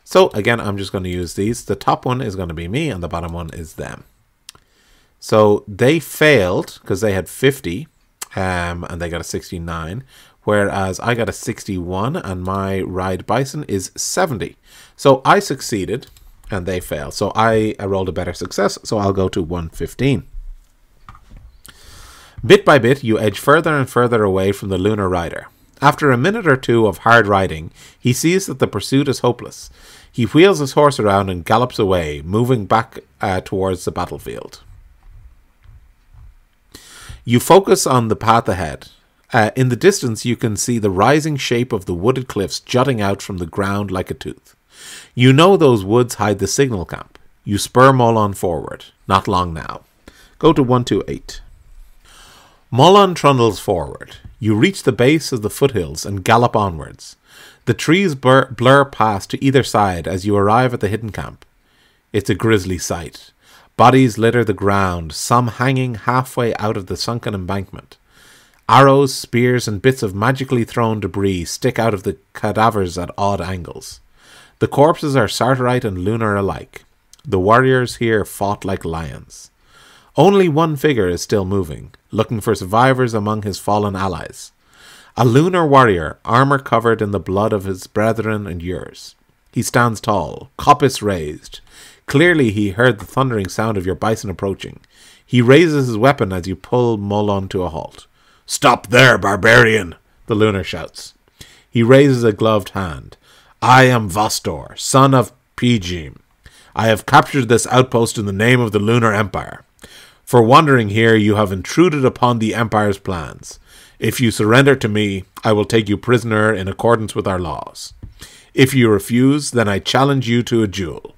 So again, I'm just going to use these. The top one is going to be me and the bottom one is them. So they failed because they had 50 um, and they got a 69, whereas I got a 61 and my ride bison is 70. So I succeeded and they failed. So I, I rolled a better success, so I'll go to 115. Bit by bit, you edge further and further away from the lunar rider. After a minute or two of hard riding, he sees that the pursuit is hopeless. He wheels his horse around and gallops away, moving back uh, towards the battlefield. You focus on the path ahead. Uh, in the distance, you can see the rising shape of the wooded cliffs jutting out from the ground like a tooth. You know those woods hide the signal camp. You spur Molon forward. Not long now. Go to 128. Molon trundles forward. You reach the base of the foothills and gallop onwards. The trees blur, blur past to either side as you arrive at the hidden camp. It's a grisly sight. Bodies litter the ground, some hanging halfway out of the sunken embankment. Arrows, spears, and bits of magically thrown debris stick out of the cadavers at odd angles. The corpses are Sartarite and Lunar alike. The warriors here fought like lions. Only one figure is still moving, looking for survivors among his fallen allies. A lunar warrior, armor covered in the blood of his brethren and yours. He stands tall, kopis raised, Clearly, he heard the thundering sound of your bison approaching. He raises his weapon as you pull Molon to a halt. Stop there, barbarian! The lunar shouts. He raises a gloved hand. I am Vostor, son of Pijim. I have captured this outpost in the name of the Lunar Empire. For wandering here, you have intruded upon the Empire's plans. If you surrender to me, I will take you prisoner in accordance with our laws. If you refuse, then I challenge you to a duel.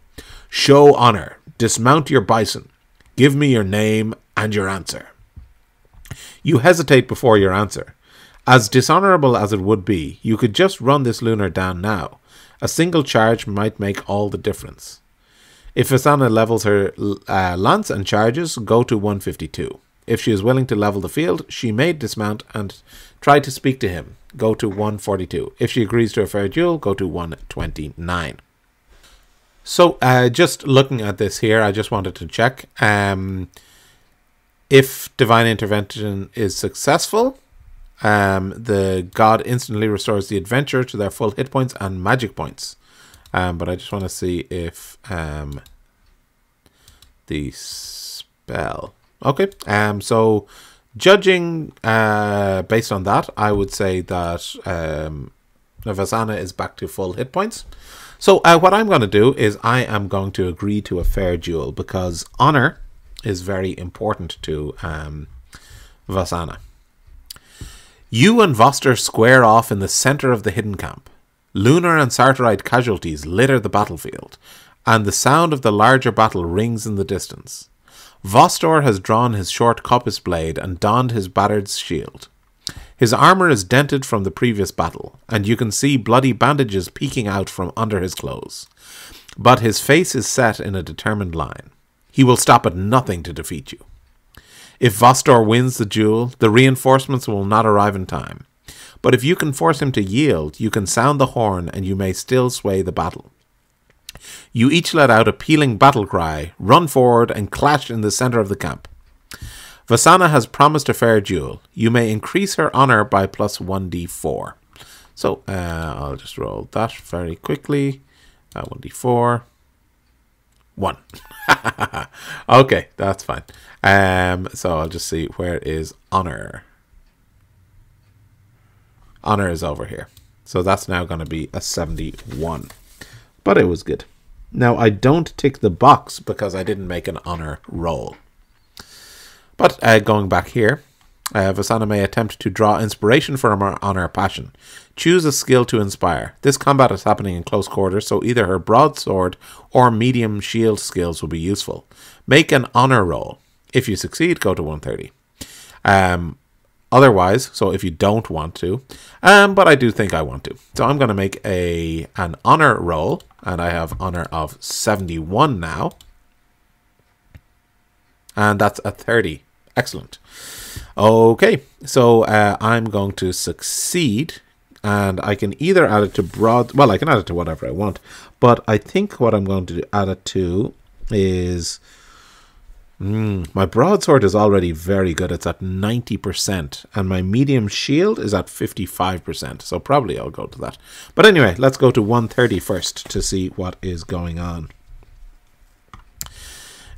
Show honor. Dismount your bison. Give me your name and your answer. You hesitate before your answer. As dishonorable as it would be, you could just run this lunar down now. A single charge might make all the difference. If Vasana levels her uh, lance and charges, go to 152. If she is willing to level the field, she may dismount and try to speak to him. Go to 142. If she agrees to a fair duel, go to 129. So, uh, just looking at this here, I just wanted to check um, if divine intervention is successful. Um, the god instantly restores the adventurer to their full hit points and magic points. Um, but I just want to see if um, the spell. Okay. Um. So, judging uh, based on that, I would say that um, Vasana is back to full hit points. So uh, what I'm going to do is I am going to agree to a fair duel because honor is very important to um, Vasana. You and Vostor square off in the center of the hidden camp. Lunar and Sartarite casualties litter the battlefield, and the sound of the larger battle rings in the distance. Vostor has drawn his short kopis blade and donned his battered shield. His armor is dented from the previous battle, and you can see bloody bandages peeking out from under his clothes. But his face is set in a determined line. He will stop at nothing to defeat you. If Vostor wins the duel, the reinforcements will not arrive in time. But if you can force him to yield, you can sound the horn and you may still sway the battle. You each let out a pealing battle cry, run forward, and clash in the center of the camp. Vasana has promised a fair duel. You may increase her honor by plus 1d4. So uh, I'll just roll that very quickly. Uh, 1d4. 1. okay, that's fine. Um, so I'll just see where is honor. Honor is over here. So that's now going to be a 71. But it was good. Now I don't tick the box because I didn't make an honor roll. But uh, going back here, Uh, Vasana may attempt to draw inspiration from her honor passion. Choose a skill to inspire. This combat is happening in close quarters, so either her broadsword or medium shield skills will be useful. Make an honor roll. If you succeed, go to 130. Um, otherwise, so if you don't want to, um, but I do think I want to. So I'm going to make a an honor roll, and I have honor of 71 now. And that's a 30. Excellent. Okay, so uh, I'm going to succeed, and I can either add it to broad. Well, I can add it to whatever I want, but I think what I'm going to add it to is. Mm, my broadsword is already very good. It's at 90%, and my medium shield is at 55%. So probably I'll go to that. But anyway, let's go to 130 first to see what is going on.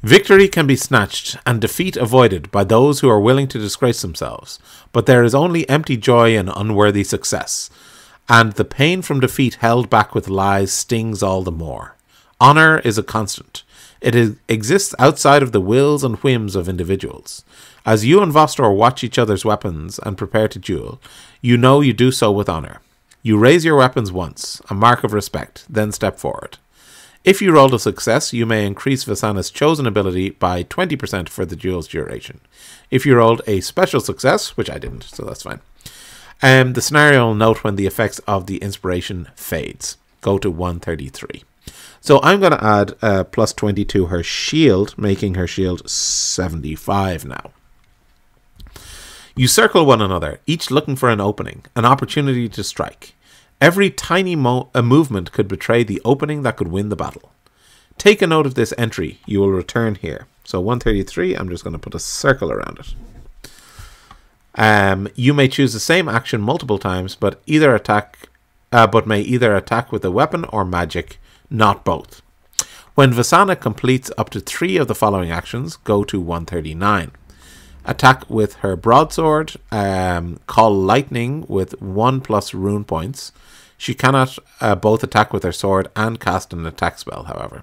Victory can be snatched and defeat avoided by those who are willing to disgrace themselves, but there is only empty joy in unworthy success, and the pain from defeat held back with lies stings all the more. Honour is a constant. It is, exists outside of the wills and whims of individuals. As you and Vostor watch each other's weapons and prepare to duel, you know you do so with honour. You raise your weapons once, a mark of respect, then step forward. If you rolled a success, you may increase Vasana's chosen ability by 20% for the duel's duration. If you rolled a special success, which I didn't, so that's fine, um, the scenario will note when the effects of the inspiration fades. Go to 133. So I'm going to add uh, plus 20 to her shield, making her shield 75 now. You circle one another, each looking for an opening, an opportunity to strike. Every tiny mo- a movement could betray the opening that could win the battle. Take a note of this entry. You will return here. So 133, I'm just going to put a circle around it. Um, you may choose the same action multiple times, but either attack, uh, but may either attack with a weapon or magic, not both. When Vasana completes up to three of the following actions, go to 139. Attack with her broadsword, um, call lightning with one plus rune points, she cannot uh, both attack with her sword and cast an attack spell, however.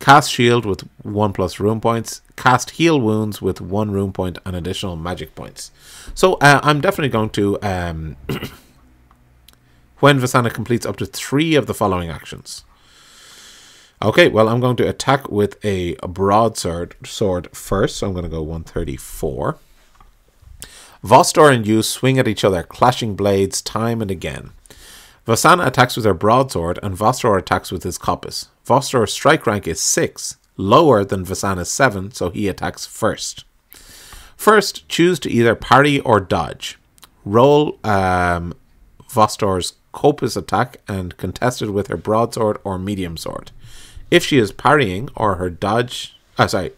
Cast shield with 1 plus rune points. Cast heal wounds with 1 rune point and additional magic points. So uh, I'm definitely going to. Um, when Vasana completes up to 3 of the following actions. Okay, well, I'm going to attack with a, broadsword sword first. So I'm going to go 134. Vostor and you swing at each other, clashing blades time and again. Vasana attacks with her broadsword, and Vostor attacks with his kopis. Vostor's strike rank is 6, lower than Vasana's 7, so he attacks first. First, choose to either parry or dodge. Roll um, Vostor's kopis attack and contested with her broadsword or medium sword. If she is parrying or her dodge, uh, sorry,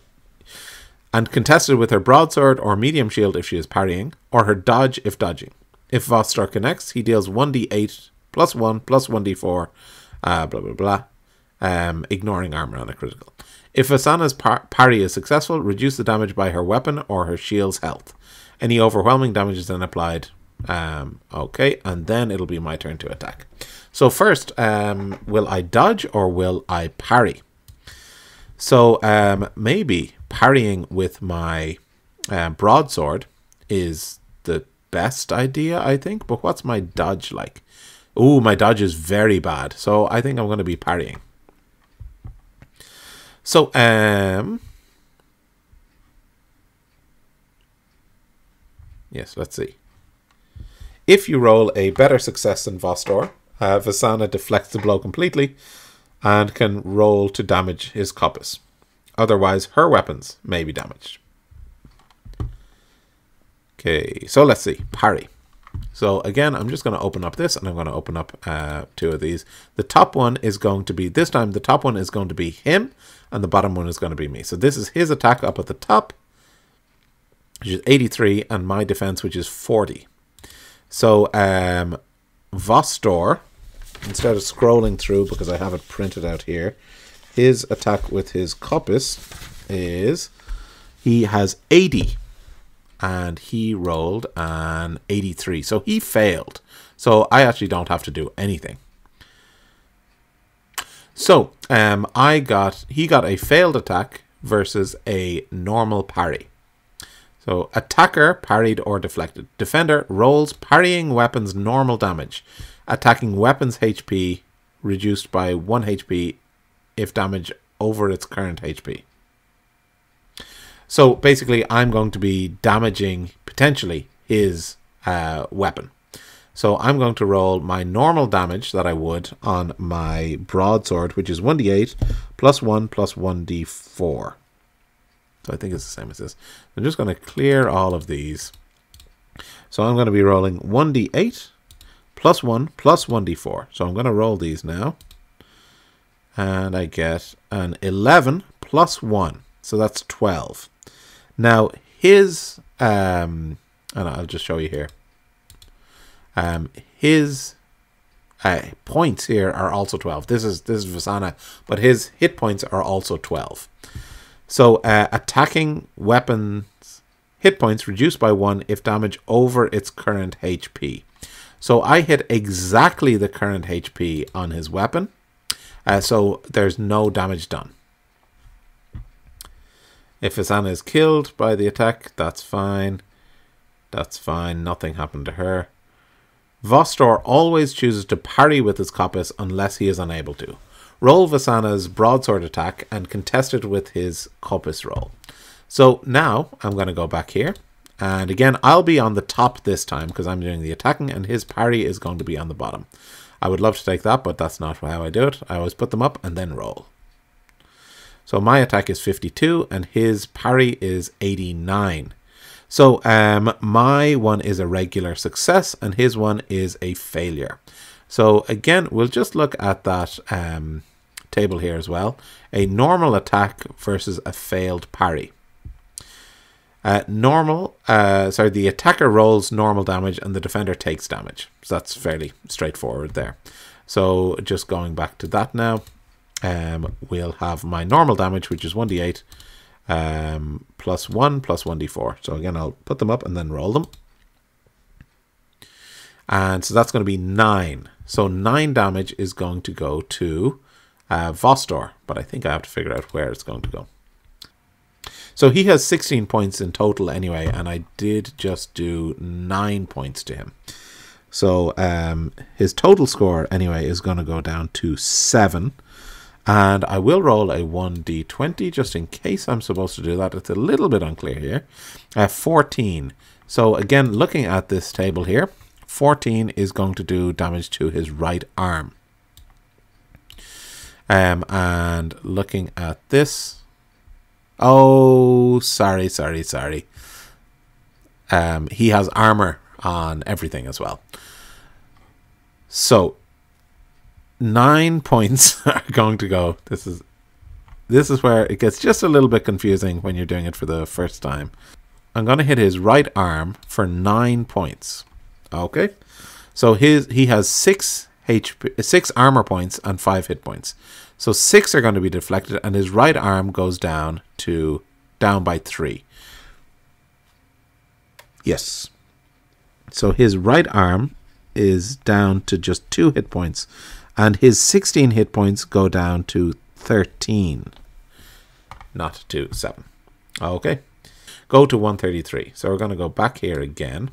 and contested with her broadsword or medium shield if she is parrying, or her dodge if dodging. If Vostor connects, he deals 1d8 plus 1, plus 1d4, uh, blah, blah, blah, um, ignoring armor on a critical. If Vasana's par- parry is successful, reduce the damage by her weapon or her shield's health. Any overwhelming damage is then applied. Um, okay, and then it'll be my turn to attack. So first, um, will I dodge or will I parry? So um, maybe parrying with my uh, broadsword is the best idea, I think. But what's my dodge like? Ooh, my dodge is very bad. So I think I'm going to be parrying. So, um... Yes, let's see. If you roll a better success than Vostor, uh, Vasana deflects the blow completely and can roll to damage his kopis. Otherwise, her weapons may be damaged. Okay, so let's see. Parry. So again, I'm just going to open up this and I'm going to open up uh, two of these. The top one is going to be, this time the top one is going to be him and the bottom one is going to be me. So this is his attack up at the top, which is 83, and my defense, which is 40. So um, Vostor, instead of scrolling through because I have it printed out here, his attack with his kopis is he has 80 and he rolled an 83. So he failed. So I actually don't have to do anything. So um, I got he got a failed attack versus a normal parry. So attacker parried or deflected. Defender rolls parrying weapons normal damage. Attacking weapons HP reduced by 1 HP if damage over its current HP. So basically, I'm going to be damaging potentially his uh, weapon. So I'm going to roll my normal damage that I would on my broadsword, which is 1d8 plus 1 plus 1d4. So I think it's the same as this. I'm just going to clear all of these. So I'm going to be rolling 1d8 plus 1 plus 1d4. So I'm going to roll these now. And I get an 11 plus 1. So that's 12. Now, his... Um, and I'll just show you here. Um, his uh, points here are also 12. This is this is Vasana, but his hit points are also 12. So uh, attacking weapons hit points reduced by 1 if damage over its current HP. So I hit exactly the current HP on his weapon. Uh, so there's no damage done. If Vasana is killed by the attack, that's fine. That's fine. Nothing happened to her. Vostor always chooses to parry with his kopis unless he is unable to. Roll Vasana's broadsword attack and contest it with his kopis roll. So now I'm going to go back here. And again, I'll be on the top this time because I'm doing the attacking and his parry is going to be on the bottom. I would love to take that, but that's not how I do it. I always put them up and then roll. So my attack is 52 and his parry is 89. So um, my one is a regular success and his one is a failure. So again, we'll just look at that um, table here as well. A normal attack versus a failed parry. Uh, normal, uh, sorry, the attacker rolls normal damage and the defender takes damage. So that's fairly straightforward there. So just going back to that now, um, we'll have my normal damage, which is 1d8, um, plus 1 plus 1d4. So again, I'll put them up and then roll them. And so that's going to be 9. So 9 damage is going to go to uh, Vostor, but I think I have to figure out where it's going to go. So he has 16 points in total anyway, and I did just do 9 points to him. So um, his total score anyway is going to go down to 7. And I will roll a 1d20 just in case I'm supposed to do that. It's a little bit unclear here. Uh, 14. So again, looking at this table here, 14 is going to do damage to his right arm. Um, and looking at this, oh, sorry, sorry, sorry. Um, he has armor on everything as well. So nine points are going to go. This is this is where it gets just a little bit confusing when you're doing it for the first time. I'm going to hit his right arm for nine points. Okay, so his he has six HP, six armor points and five hit points. So six are going to be deflected, and his right arm goes down to down by three. Yes. So his right arm is down to just two hit points and his 16 hit points go down to 13, not to 7. Okay, go to 133. So we're going to go back here again.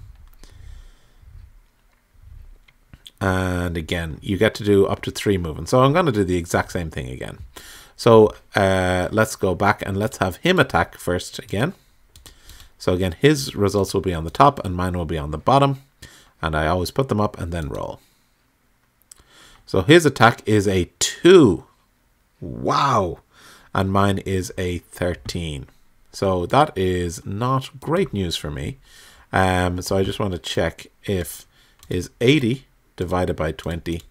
And again, you get to do up to three movements. So I'm going to do the exact same thing again. So uh, let's go back and let's have him attack first again. So again, his results will be on the top and mine will be on the bottom. And I always put them up and then roll. So his attack is a 2. Wow. And mine is a 13. So that is not great news for me. Um, so I just want to check if is 80 divided by 20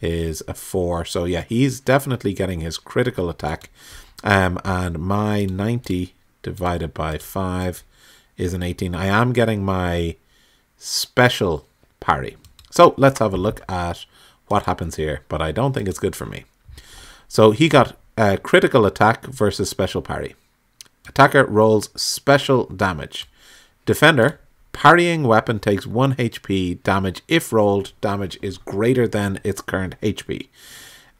is a 4. So yeah, he's definitely getting his critical attack. Um, and my 90 divided by 5 is an 18. I am getting my special parry. So let's have a look at what happens here, but I don't think it's good for me. So he got a critical attack versus special parry. Attacker rolls special damage. Defender, parrying weapon takes 1 HP damage if rolled damage is greater than its current HP.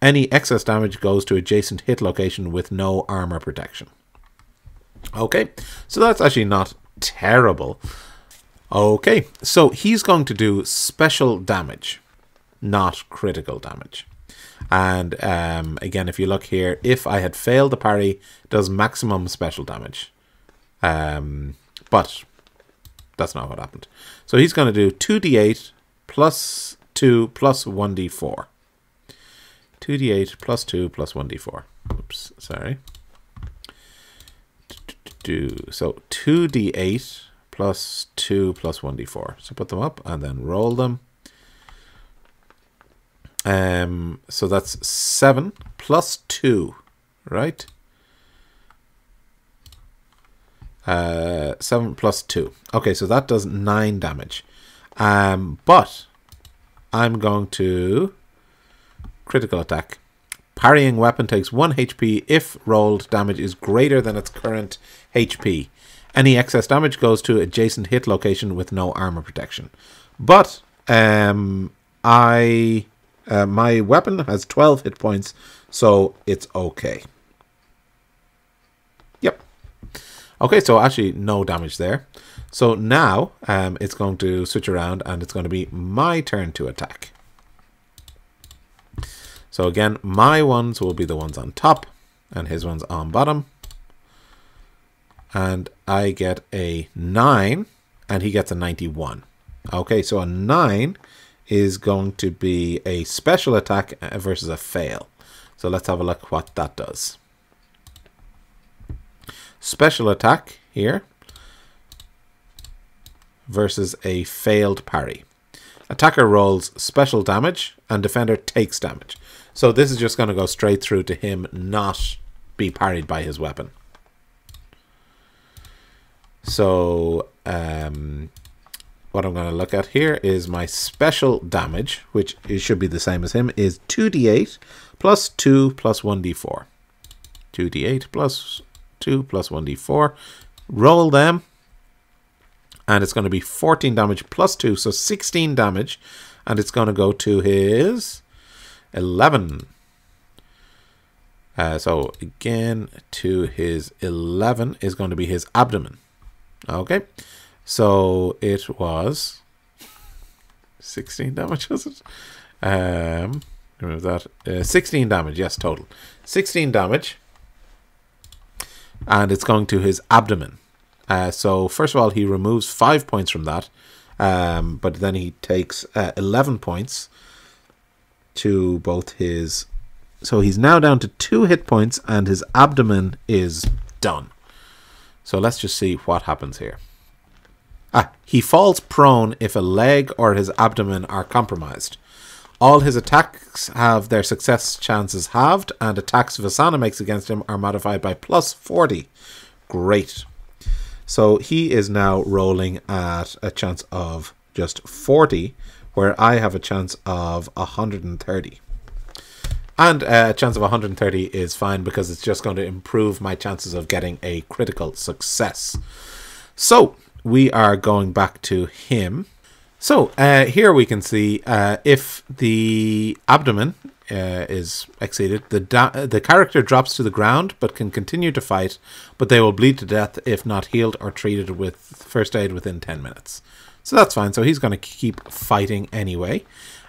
Any excess damage goes to adjacent hit location with no armor protection. Okay, so that's actually not terrible. Okay, so he's going to do special damage, not critical damage. And um, again, if you look here, if I had failed the parry, does maximum special damage. Um, but that's not what happened. So he's going to do 2d8 plus 2 plus 1d4. 2d8 plus 2 plus 1d4. Oops, sorry. Do So 2d8 plus 2 plus 1d4. So put them up and then roll them. Um, so that's 7 plus 2, right? Uh, 7 plus 2. Okay, so that does 9 damage. Um, but I'm going to critical attack. Parrying weapon takes 1 HP if rolled damage is greater than its current HP. Any excess damage goes to adjacent hit location with no armor protection. But um, I uh, my weapon has 12 hit points, so it's okay. Yep. Okay, so actually no damage there. So now um, it's going to switch around and it's going to be my turn to attack. So again, my ones will be the ones on top and his ones on bottom. And I get a 9 and he gets a 91. Okay, so a 9 is going to be a special attack versus a fail. So let's have a look what that does. Special attack here versus a failed parry. Attacker rolls special damage and defender takes damage. So this is just going to go straight through to him not be parried by his weapon. So um, what I'm going to look at here is my special damage, which should be the same as him, is 2d8 plus 2 plus 1d4. 2d8 plus 2 plus 1d4. Roll them. And it's going to be 14 damage plus 2, so 16 damage. And it's going to go to his 11. Uh, so again, to his 11 is going to be his abdomen. Okay. So it was 16 damage, was it? Um, that. Uh, 16 damage, yes, total. 16 damage. And it's going to his abdomen. Uh, so, first of all, he removes 5 points from that. Um, but then he takes uh, 11 points to both his. So he's now down to two hit points, and his abdomen is done. So let's just see what happens here. Ah, he falls prone if a leg or his abdomen are compromised. All his attacks have their success chances halved, and attacks Vasana makes against him are modified by plus 40. Great. So he is now rolling at a chance of just 40 where I have a chance of 130. And uh, a chance of 130 is fine because it's just going to improve my chances of getting a critical success. So we are going back to him. So uh, here we can see uh, if the abdomen uh, is exceeded, the the character drops to the ground but can continue to fight, but they will bleed to death if not healed or treated with first aid within 10 minutes. So that's fine. So he's going to keep fighting anyway.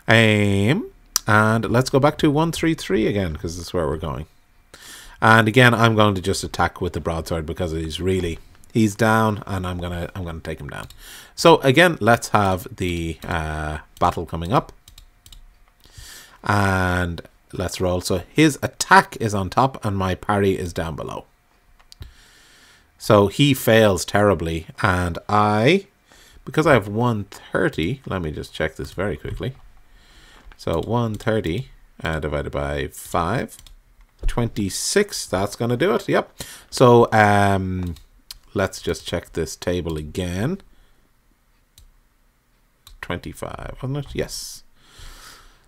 Um, and let's go back to 133 again, because that's where we're going. And again, I'm going to just attack with the broadsword because he's really he's down, and I'm gonna I'm gonna take him down. So again, let's have the uh, battle coming up, and let's roll. So his attack is on top, and my parry is down below. So he fails terribly, and I because I have 130, let me just check this very quickly. So 130 uh, divided by 5, 26, that's going to do it. Yep. So um, let's just check this table again. 25, wasn't it? Yes.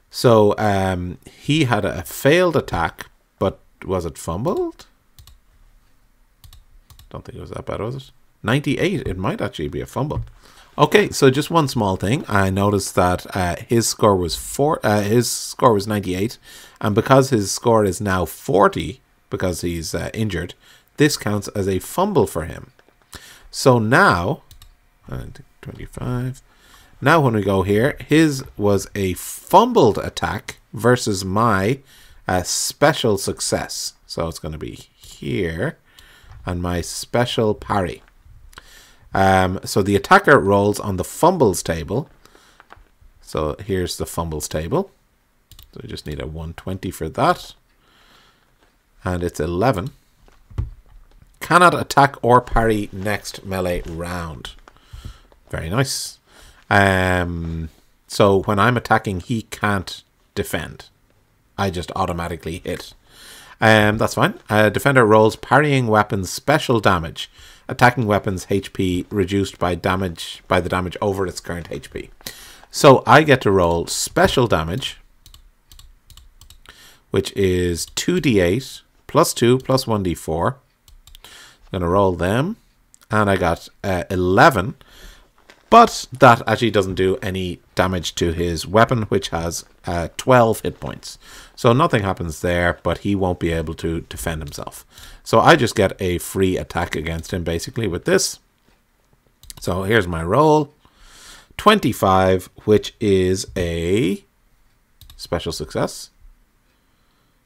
So um, he had a failed attack, but was it fumbled? Don't think it was that bad, was it? 98, it might actually be a fumble. Okay, so just one small thing. I noticed that uh, his score was four. Uh, his score was ninety eight, and because his score is now forty because he's uh, injured, this counts as a fumble for him. So now, 25. Now when we go here, his was a fumbled attack versus my uh, special success. So it's going to be here and my special parry. Um, so the attacker rolls on the fumbles table. So here's the fumbles table. So we just need a 120 for that. And it's 11. Cannot attack or parry next melee round. Very nice. Um, so when I'm attacking, he can't defend. I just automatically hit. Um, that's fine. Uh, defender rolls parrying weapons special damage. Attacking weapons HP reduced by damage by the damage over its current HP. So I get to roll special damage, which is 2d8 plus 2 plus 1d4. To roll them. And I got uh, 11 but that actually doesn't do any damage to his weapon, which has uh, 12 hit points. So nothing happens there, but he won't be able to defend himself. So I just get a free attack against him, basically, with this. So here's my roll. 25, which is a special success.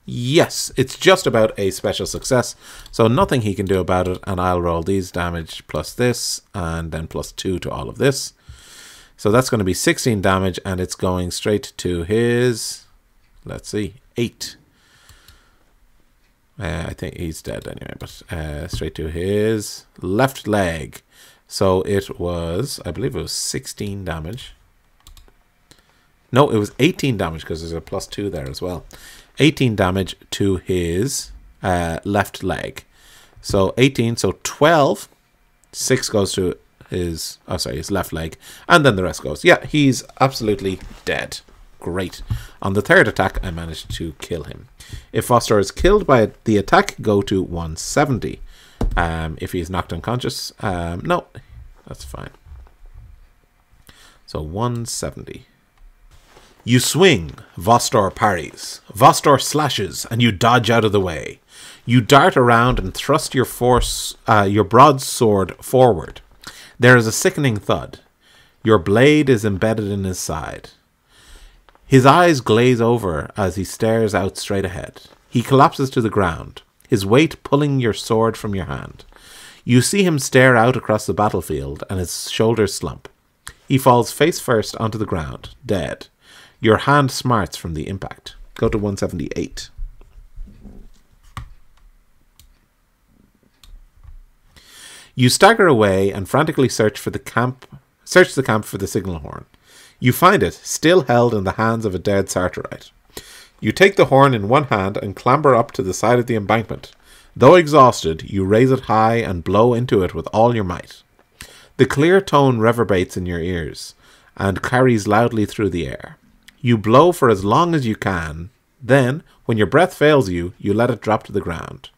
Yes, it's just about a special success. So nothing he can do about it. And I'll roll these damage plus this and then plus 2 to all of this. So that's going to be 16 damage and it's going straight to his, let's see, 8. Uh, I think he's dead anyway, but uh, straight to his left leg. So it was, I believe it was 16 damage. No, it was 18 damage because there's a plus 2 there as well. 18 damage to his uh, left leg. So 18, so 12. 6 goes to his, oh sorry, his left leg. And then the rest goes. Yeah, he's absolutely dead. Great. On the third attack, I managed to kill him. If Vostor is killed by the attack, go to 170. Um, if he's knocked unconscious, um, no, that's fine. So 170. You swing, Vostor parries. Vostor slashes, and you dodge out of the way. You dart around and thrust your force, uh, your broadsword forward. There is a sickening thud. Your blade is embedded in his side. His eyes glaze over as he stares out straight ahead. He collapses to the ground, his weight pulling your sword from your hand. You see him stare out across the battlefield, and his shoulders slump. He falls face first onto the ground, dead. Your hand smarts from the impact. Go to 178. You stagger away and frantically search for the camp search the camp for the signal horn. You find it, still held in the hands of a dead Sartarite. You take the horn in one hand and clamber up to the side of the embankment. Though exhausted, you raise it high and blow into it with all your might. The clear tone reverberates in your ears and carries loudly through the air. You blow for as long as you can, then, when your breath fails you, you let it drop to the ground.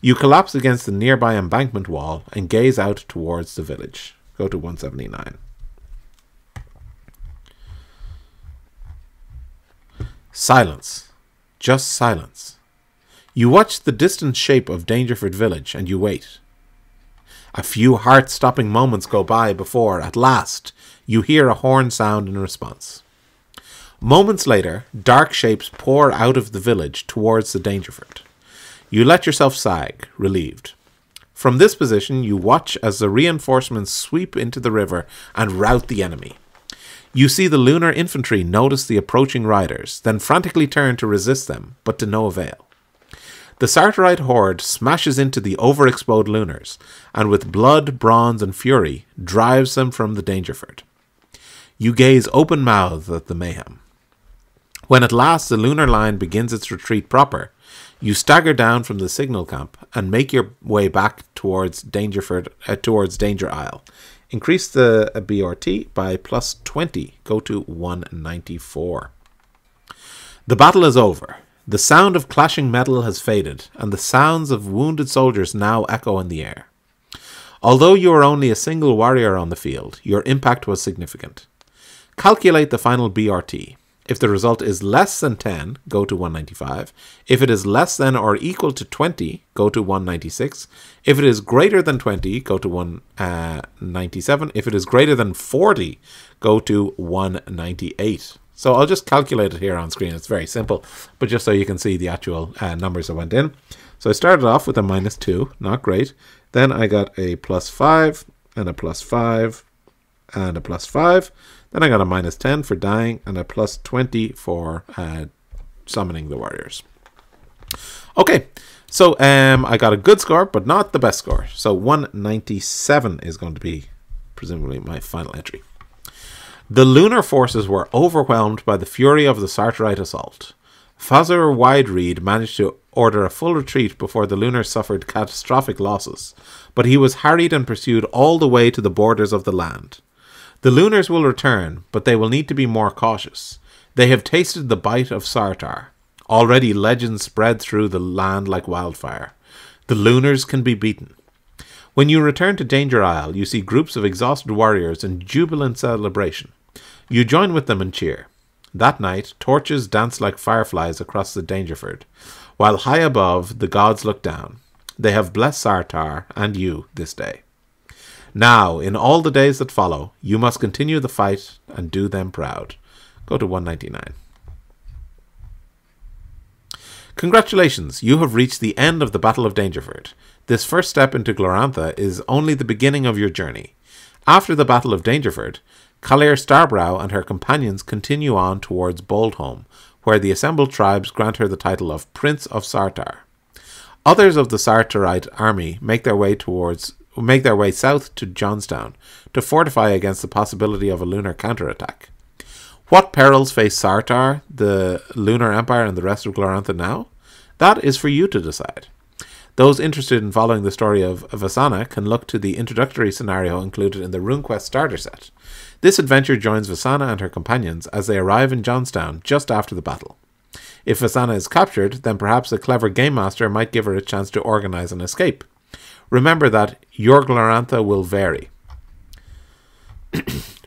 You collapse against the nearby embankment wall and gaze out towards the village. Go to 179. Silence. Just silence. You watch the distant shape of Dangerford village and you wait. A few heart stopping moments go by before, at last, you hear a horn sound in response. Moments later, dark shapes pour out of the village towards the Dangerford. You let yourself sag, relieved. From this position, you watch as the reinforcements sweep into the river and rout the enemy. You see the lunar infantry notice the approaching riders, then frantically turn to resist them, but to no avail. The Sartarite horde smashes into the overexposed lunars, and with blood, bronze, and fury, drives them from the Dangerford. You gaze open mouthed at the mayhem. When at last the lunar line begins its retreat proper, you stagger down from the signal camp and make your way back towards Dangerford, uh, towards Danger Isle. Increase the uh, BRT by plus 20. Go to 194. The battle is over. The sound of clashing metal has faded, and the sounds of wounded soldiers now echo in the air. Although you are only a single warrior on the field, your impact was significant. Calculate the final BRT. If the result is less than 10, go to 195. If it is less than or equal to 20, go to 196. If it is greater than 20, go to 197. If it is greater than 40, go to 198. So I'll just calculate it here on screen. It's very simple, but just so you can see the actual uh, numbers that went in. So I started off with a minus 2, not great. Then I got a plus 5 and a plus 5 and a plus 5. Then I got a minus 10 for dying and a plus 20 for uh, summoning the warriors. Okay, so um, I got a good score, but not the best score. So 197 is going to be presumably my final entry. The lunar forces were overwhelmed by the fury of the Sartarite assault. Fazzur Wideread managed to order a full retreat before the Lunars suffered catastrophic losses, but he was harried and pursued all the way to the borders of the land. The Lunars will return, but they will need to be more cautious. They have tasted the bite of Sartar. Already legends spread through the land like wildfire. The Lunars can be beaten. When you return to Danger Isle, you see groups of exhausted warriors in jubilant celebration. You join with them and cheer. That night, torches dance like fireflies across the Dangerford, while high above the gods look down. They have blessed Sartar and you this day. Now, in all the days that follow, you must continue the fight and do them proud. Go to 199. Congratulations, you have reached the end of the Battle of Dangerford. This first step into Glorantha is only the beginning of your journey. After the Battle of Dangerford, Kallyr Starbrow and her companions continue on towards Boldhome, where the assembled tribes grant her the title of Prince of Sartar. Others of the Sartarite army make their way towards make their way south to Jonstown to fortify against the possibility of a lunar counterattack. What perils face Sartar, the Lunar Empire, and the rest of Glorantha now? That is for you to decide. Those interested in following the story of Vasana can look to the introductory scenario included in the RuneQuest starter set. This adventure joins Vasana and her companions as they arrive in Jonstown just after the battle. If Vasana is captured, then perhaps a clever game master might give her a chance to organize an escape. Remember that your Glorantha will vary.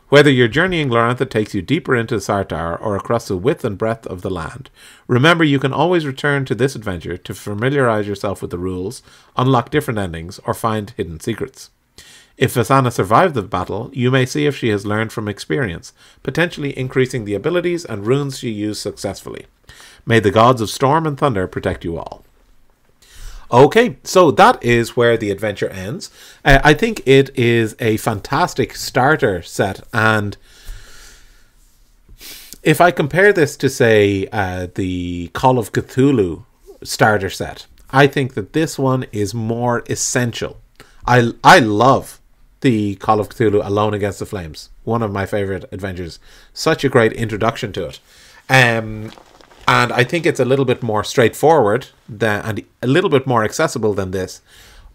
Whether your journey in Glorantha takes you deeper into Sartar or across the width and breadth of the land, remember you can always return to this adventure to familiarize yourself with the rules, unlock different endings, or find hidden secrets. If Vasana survived the battle, you may see if she has learned from experience, potentially increasing the abilities and runes she used successfully. May the gods of storm and thunder protect you all. Okay, so that is where the adventure ends. Uh, I think it is a fantastic starter set, and if I compare this to, say, uh, the Call of Cthulhu starter set, I think that this one is more essential. I I love the Call of Cthulhu Alone Against the Flames, one of my favorite adventures. Such a great introduction to it. Um, and I think it's a little bit more straightforward than and a little bit more accessible than this.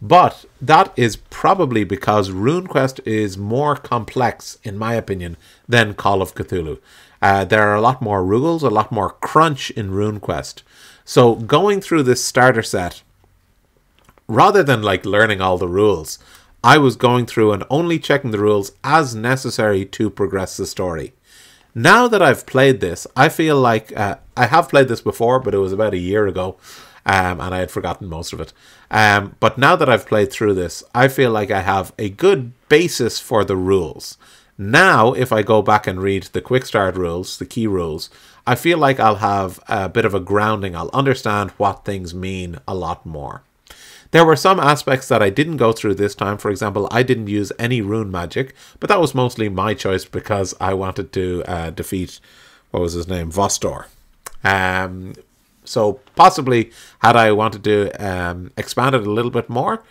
But that is probably because RuneQuest is more complex, in my opinion, than Call of Cthulhu. Uh, there are a lot more rules, a lot more crunch in RuneQuest. So going through this starter set, rather than like learning all the rules, I was going through and only checking the rules as necessary to progress the story. Now that I've played this, I feel like uh, I have played this before, but it was about a year ago, um, and I had forgotten most of it. Um, but now that I've played through this, I feel like I have a good basis for the rules. Now, if I go back and read the quick start rules, the key rules, I feel like I'll have a bit of a grounding. I'll understand what things mean a lot more. There were some aspects that I didn't go through this time. For example, I didn't use any rune magic, but that was mostly my choice because I wanted to uh, defeat, what was his name, Vostor. Um, so possibly, had I wanted to um, expand it a little bit more,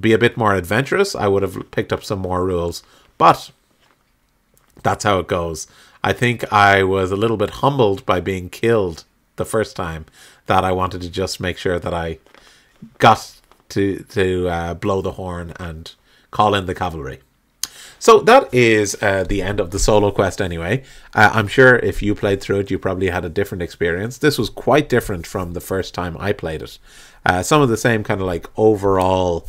be a bit more adventurous, I would have picked up some more rules. But that's how it goes. I think I was a little bit humbled by being killed the first time that I wanted to just make sure that I got to to uh, blow the horn and call in the cavalry. So that is uh, the end of the solo quest. Anyway, uh, I'm sure if you played through it, you probably had a different experience. This was quite different from the first time I played it. Uh, some of the same kind of like overall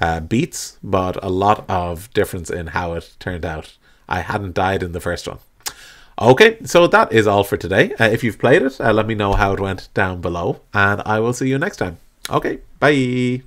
uh, beats, but a lot of difference in how it turned out. I hadn't died in the first one. Okay, so that is all for today. Uh, if you've played it, uh, let me know how it went down below, and I will see you next time. Okay, bye.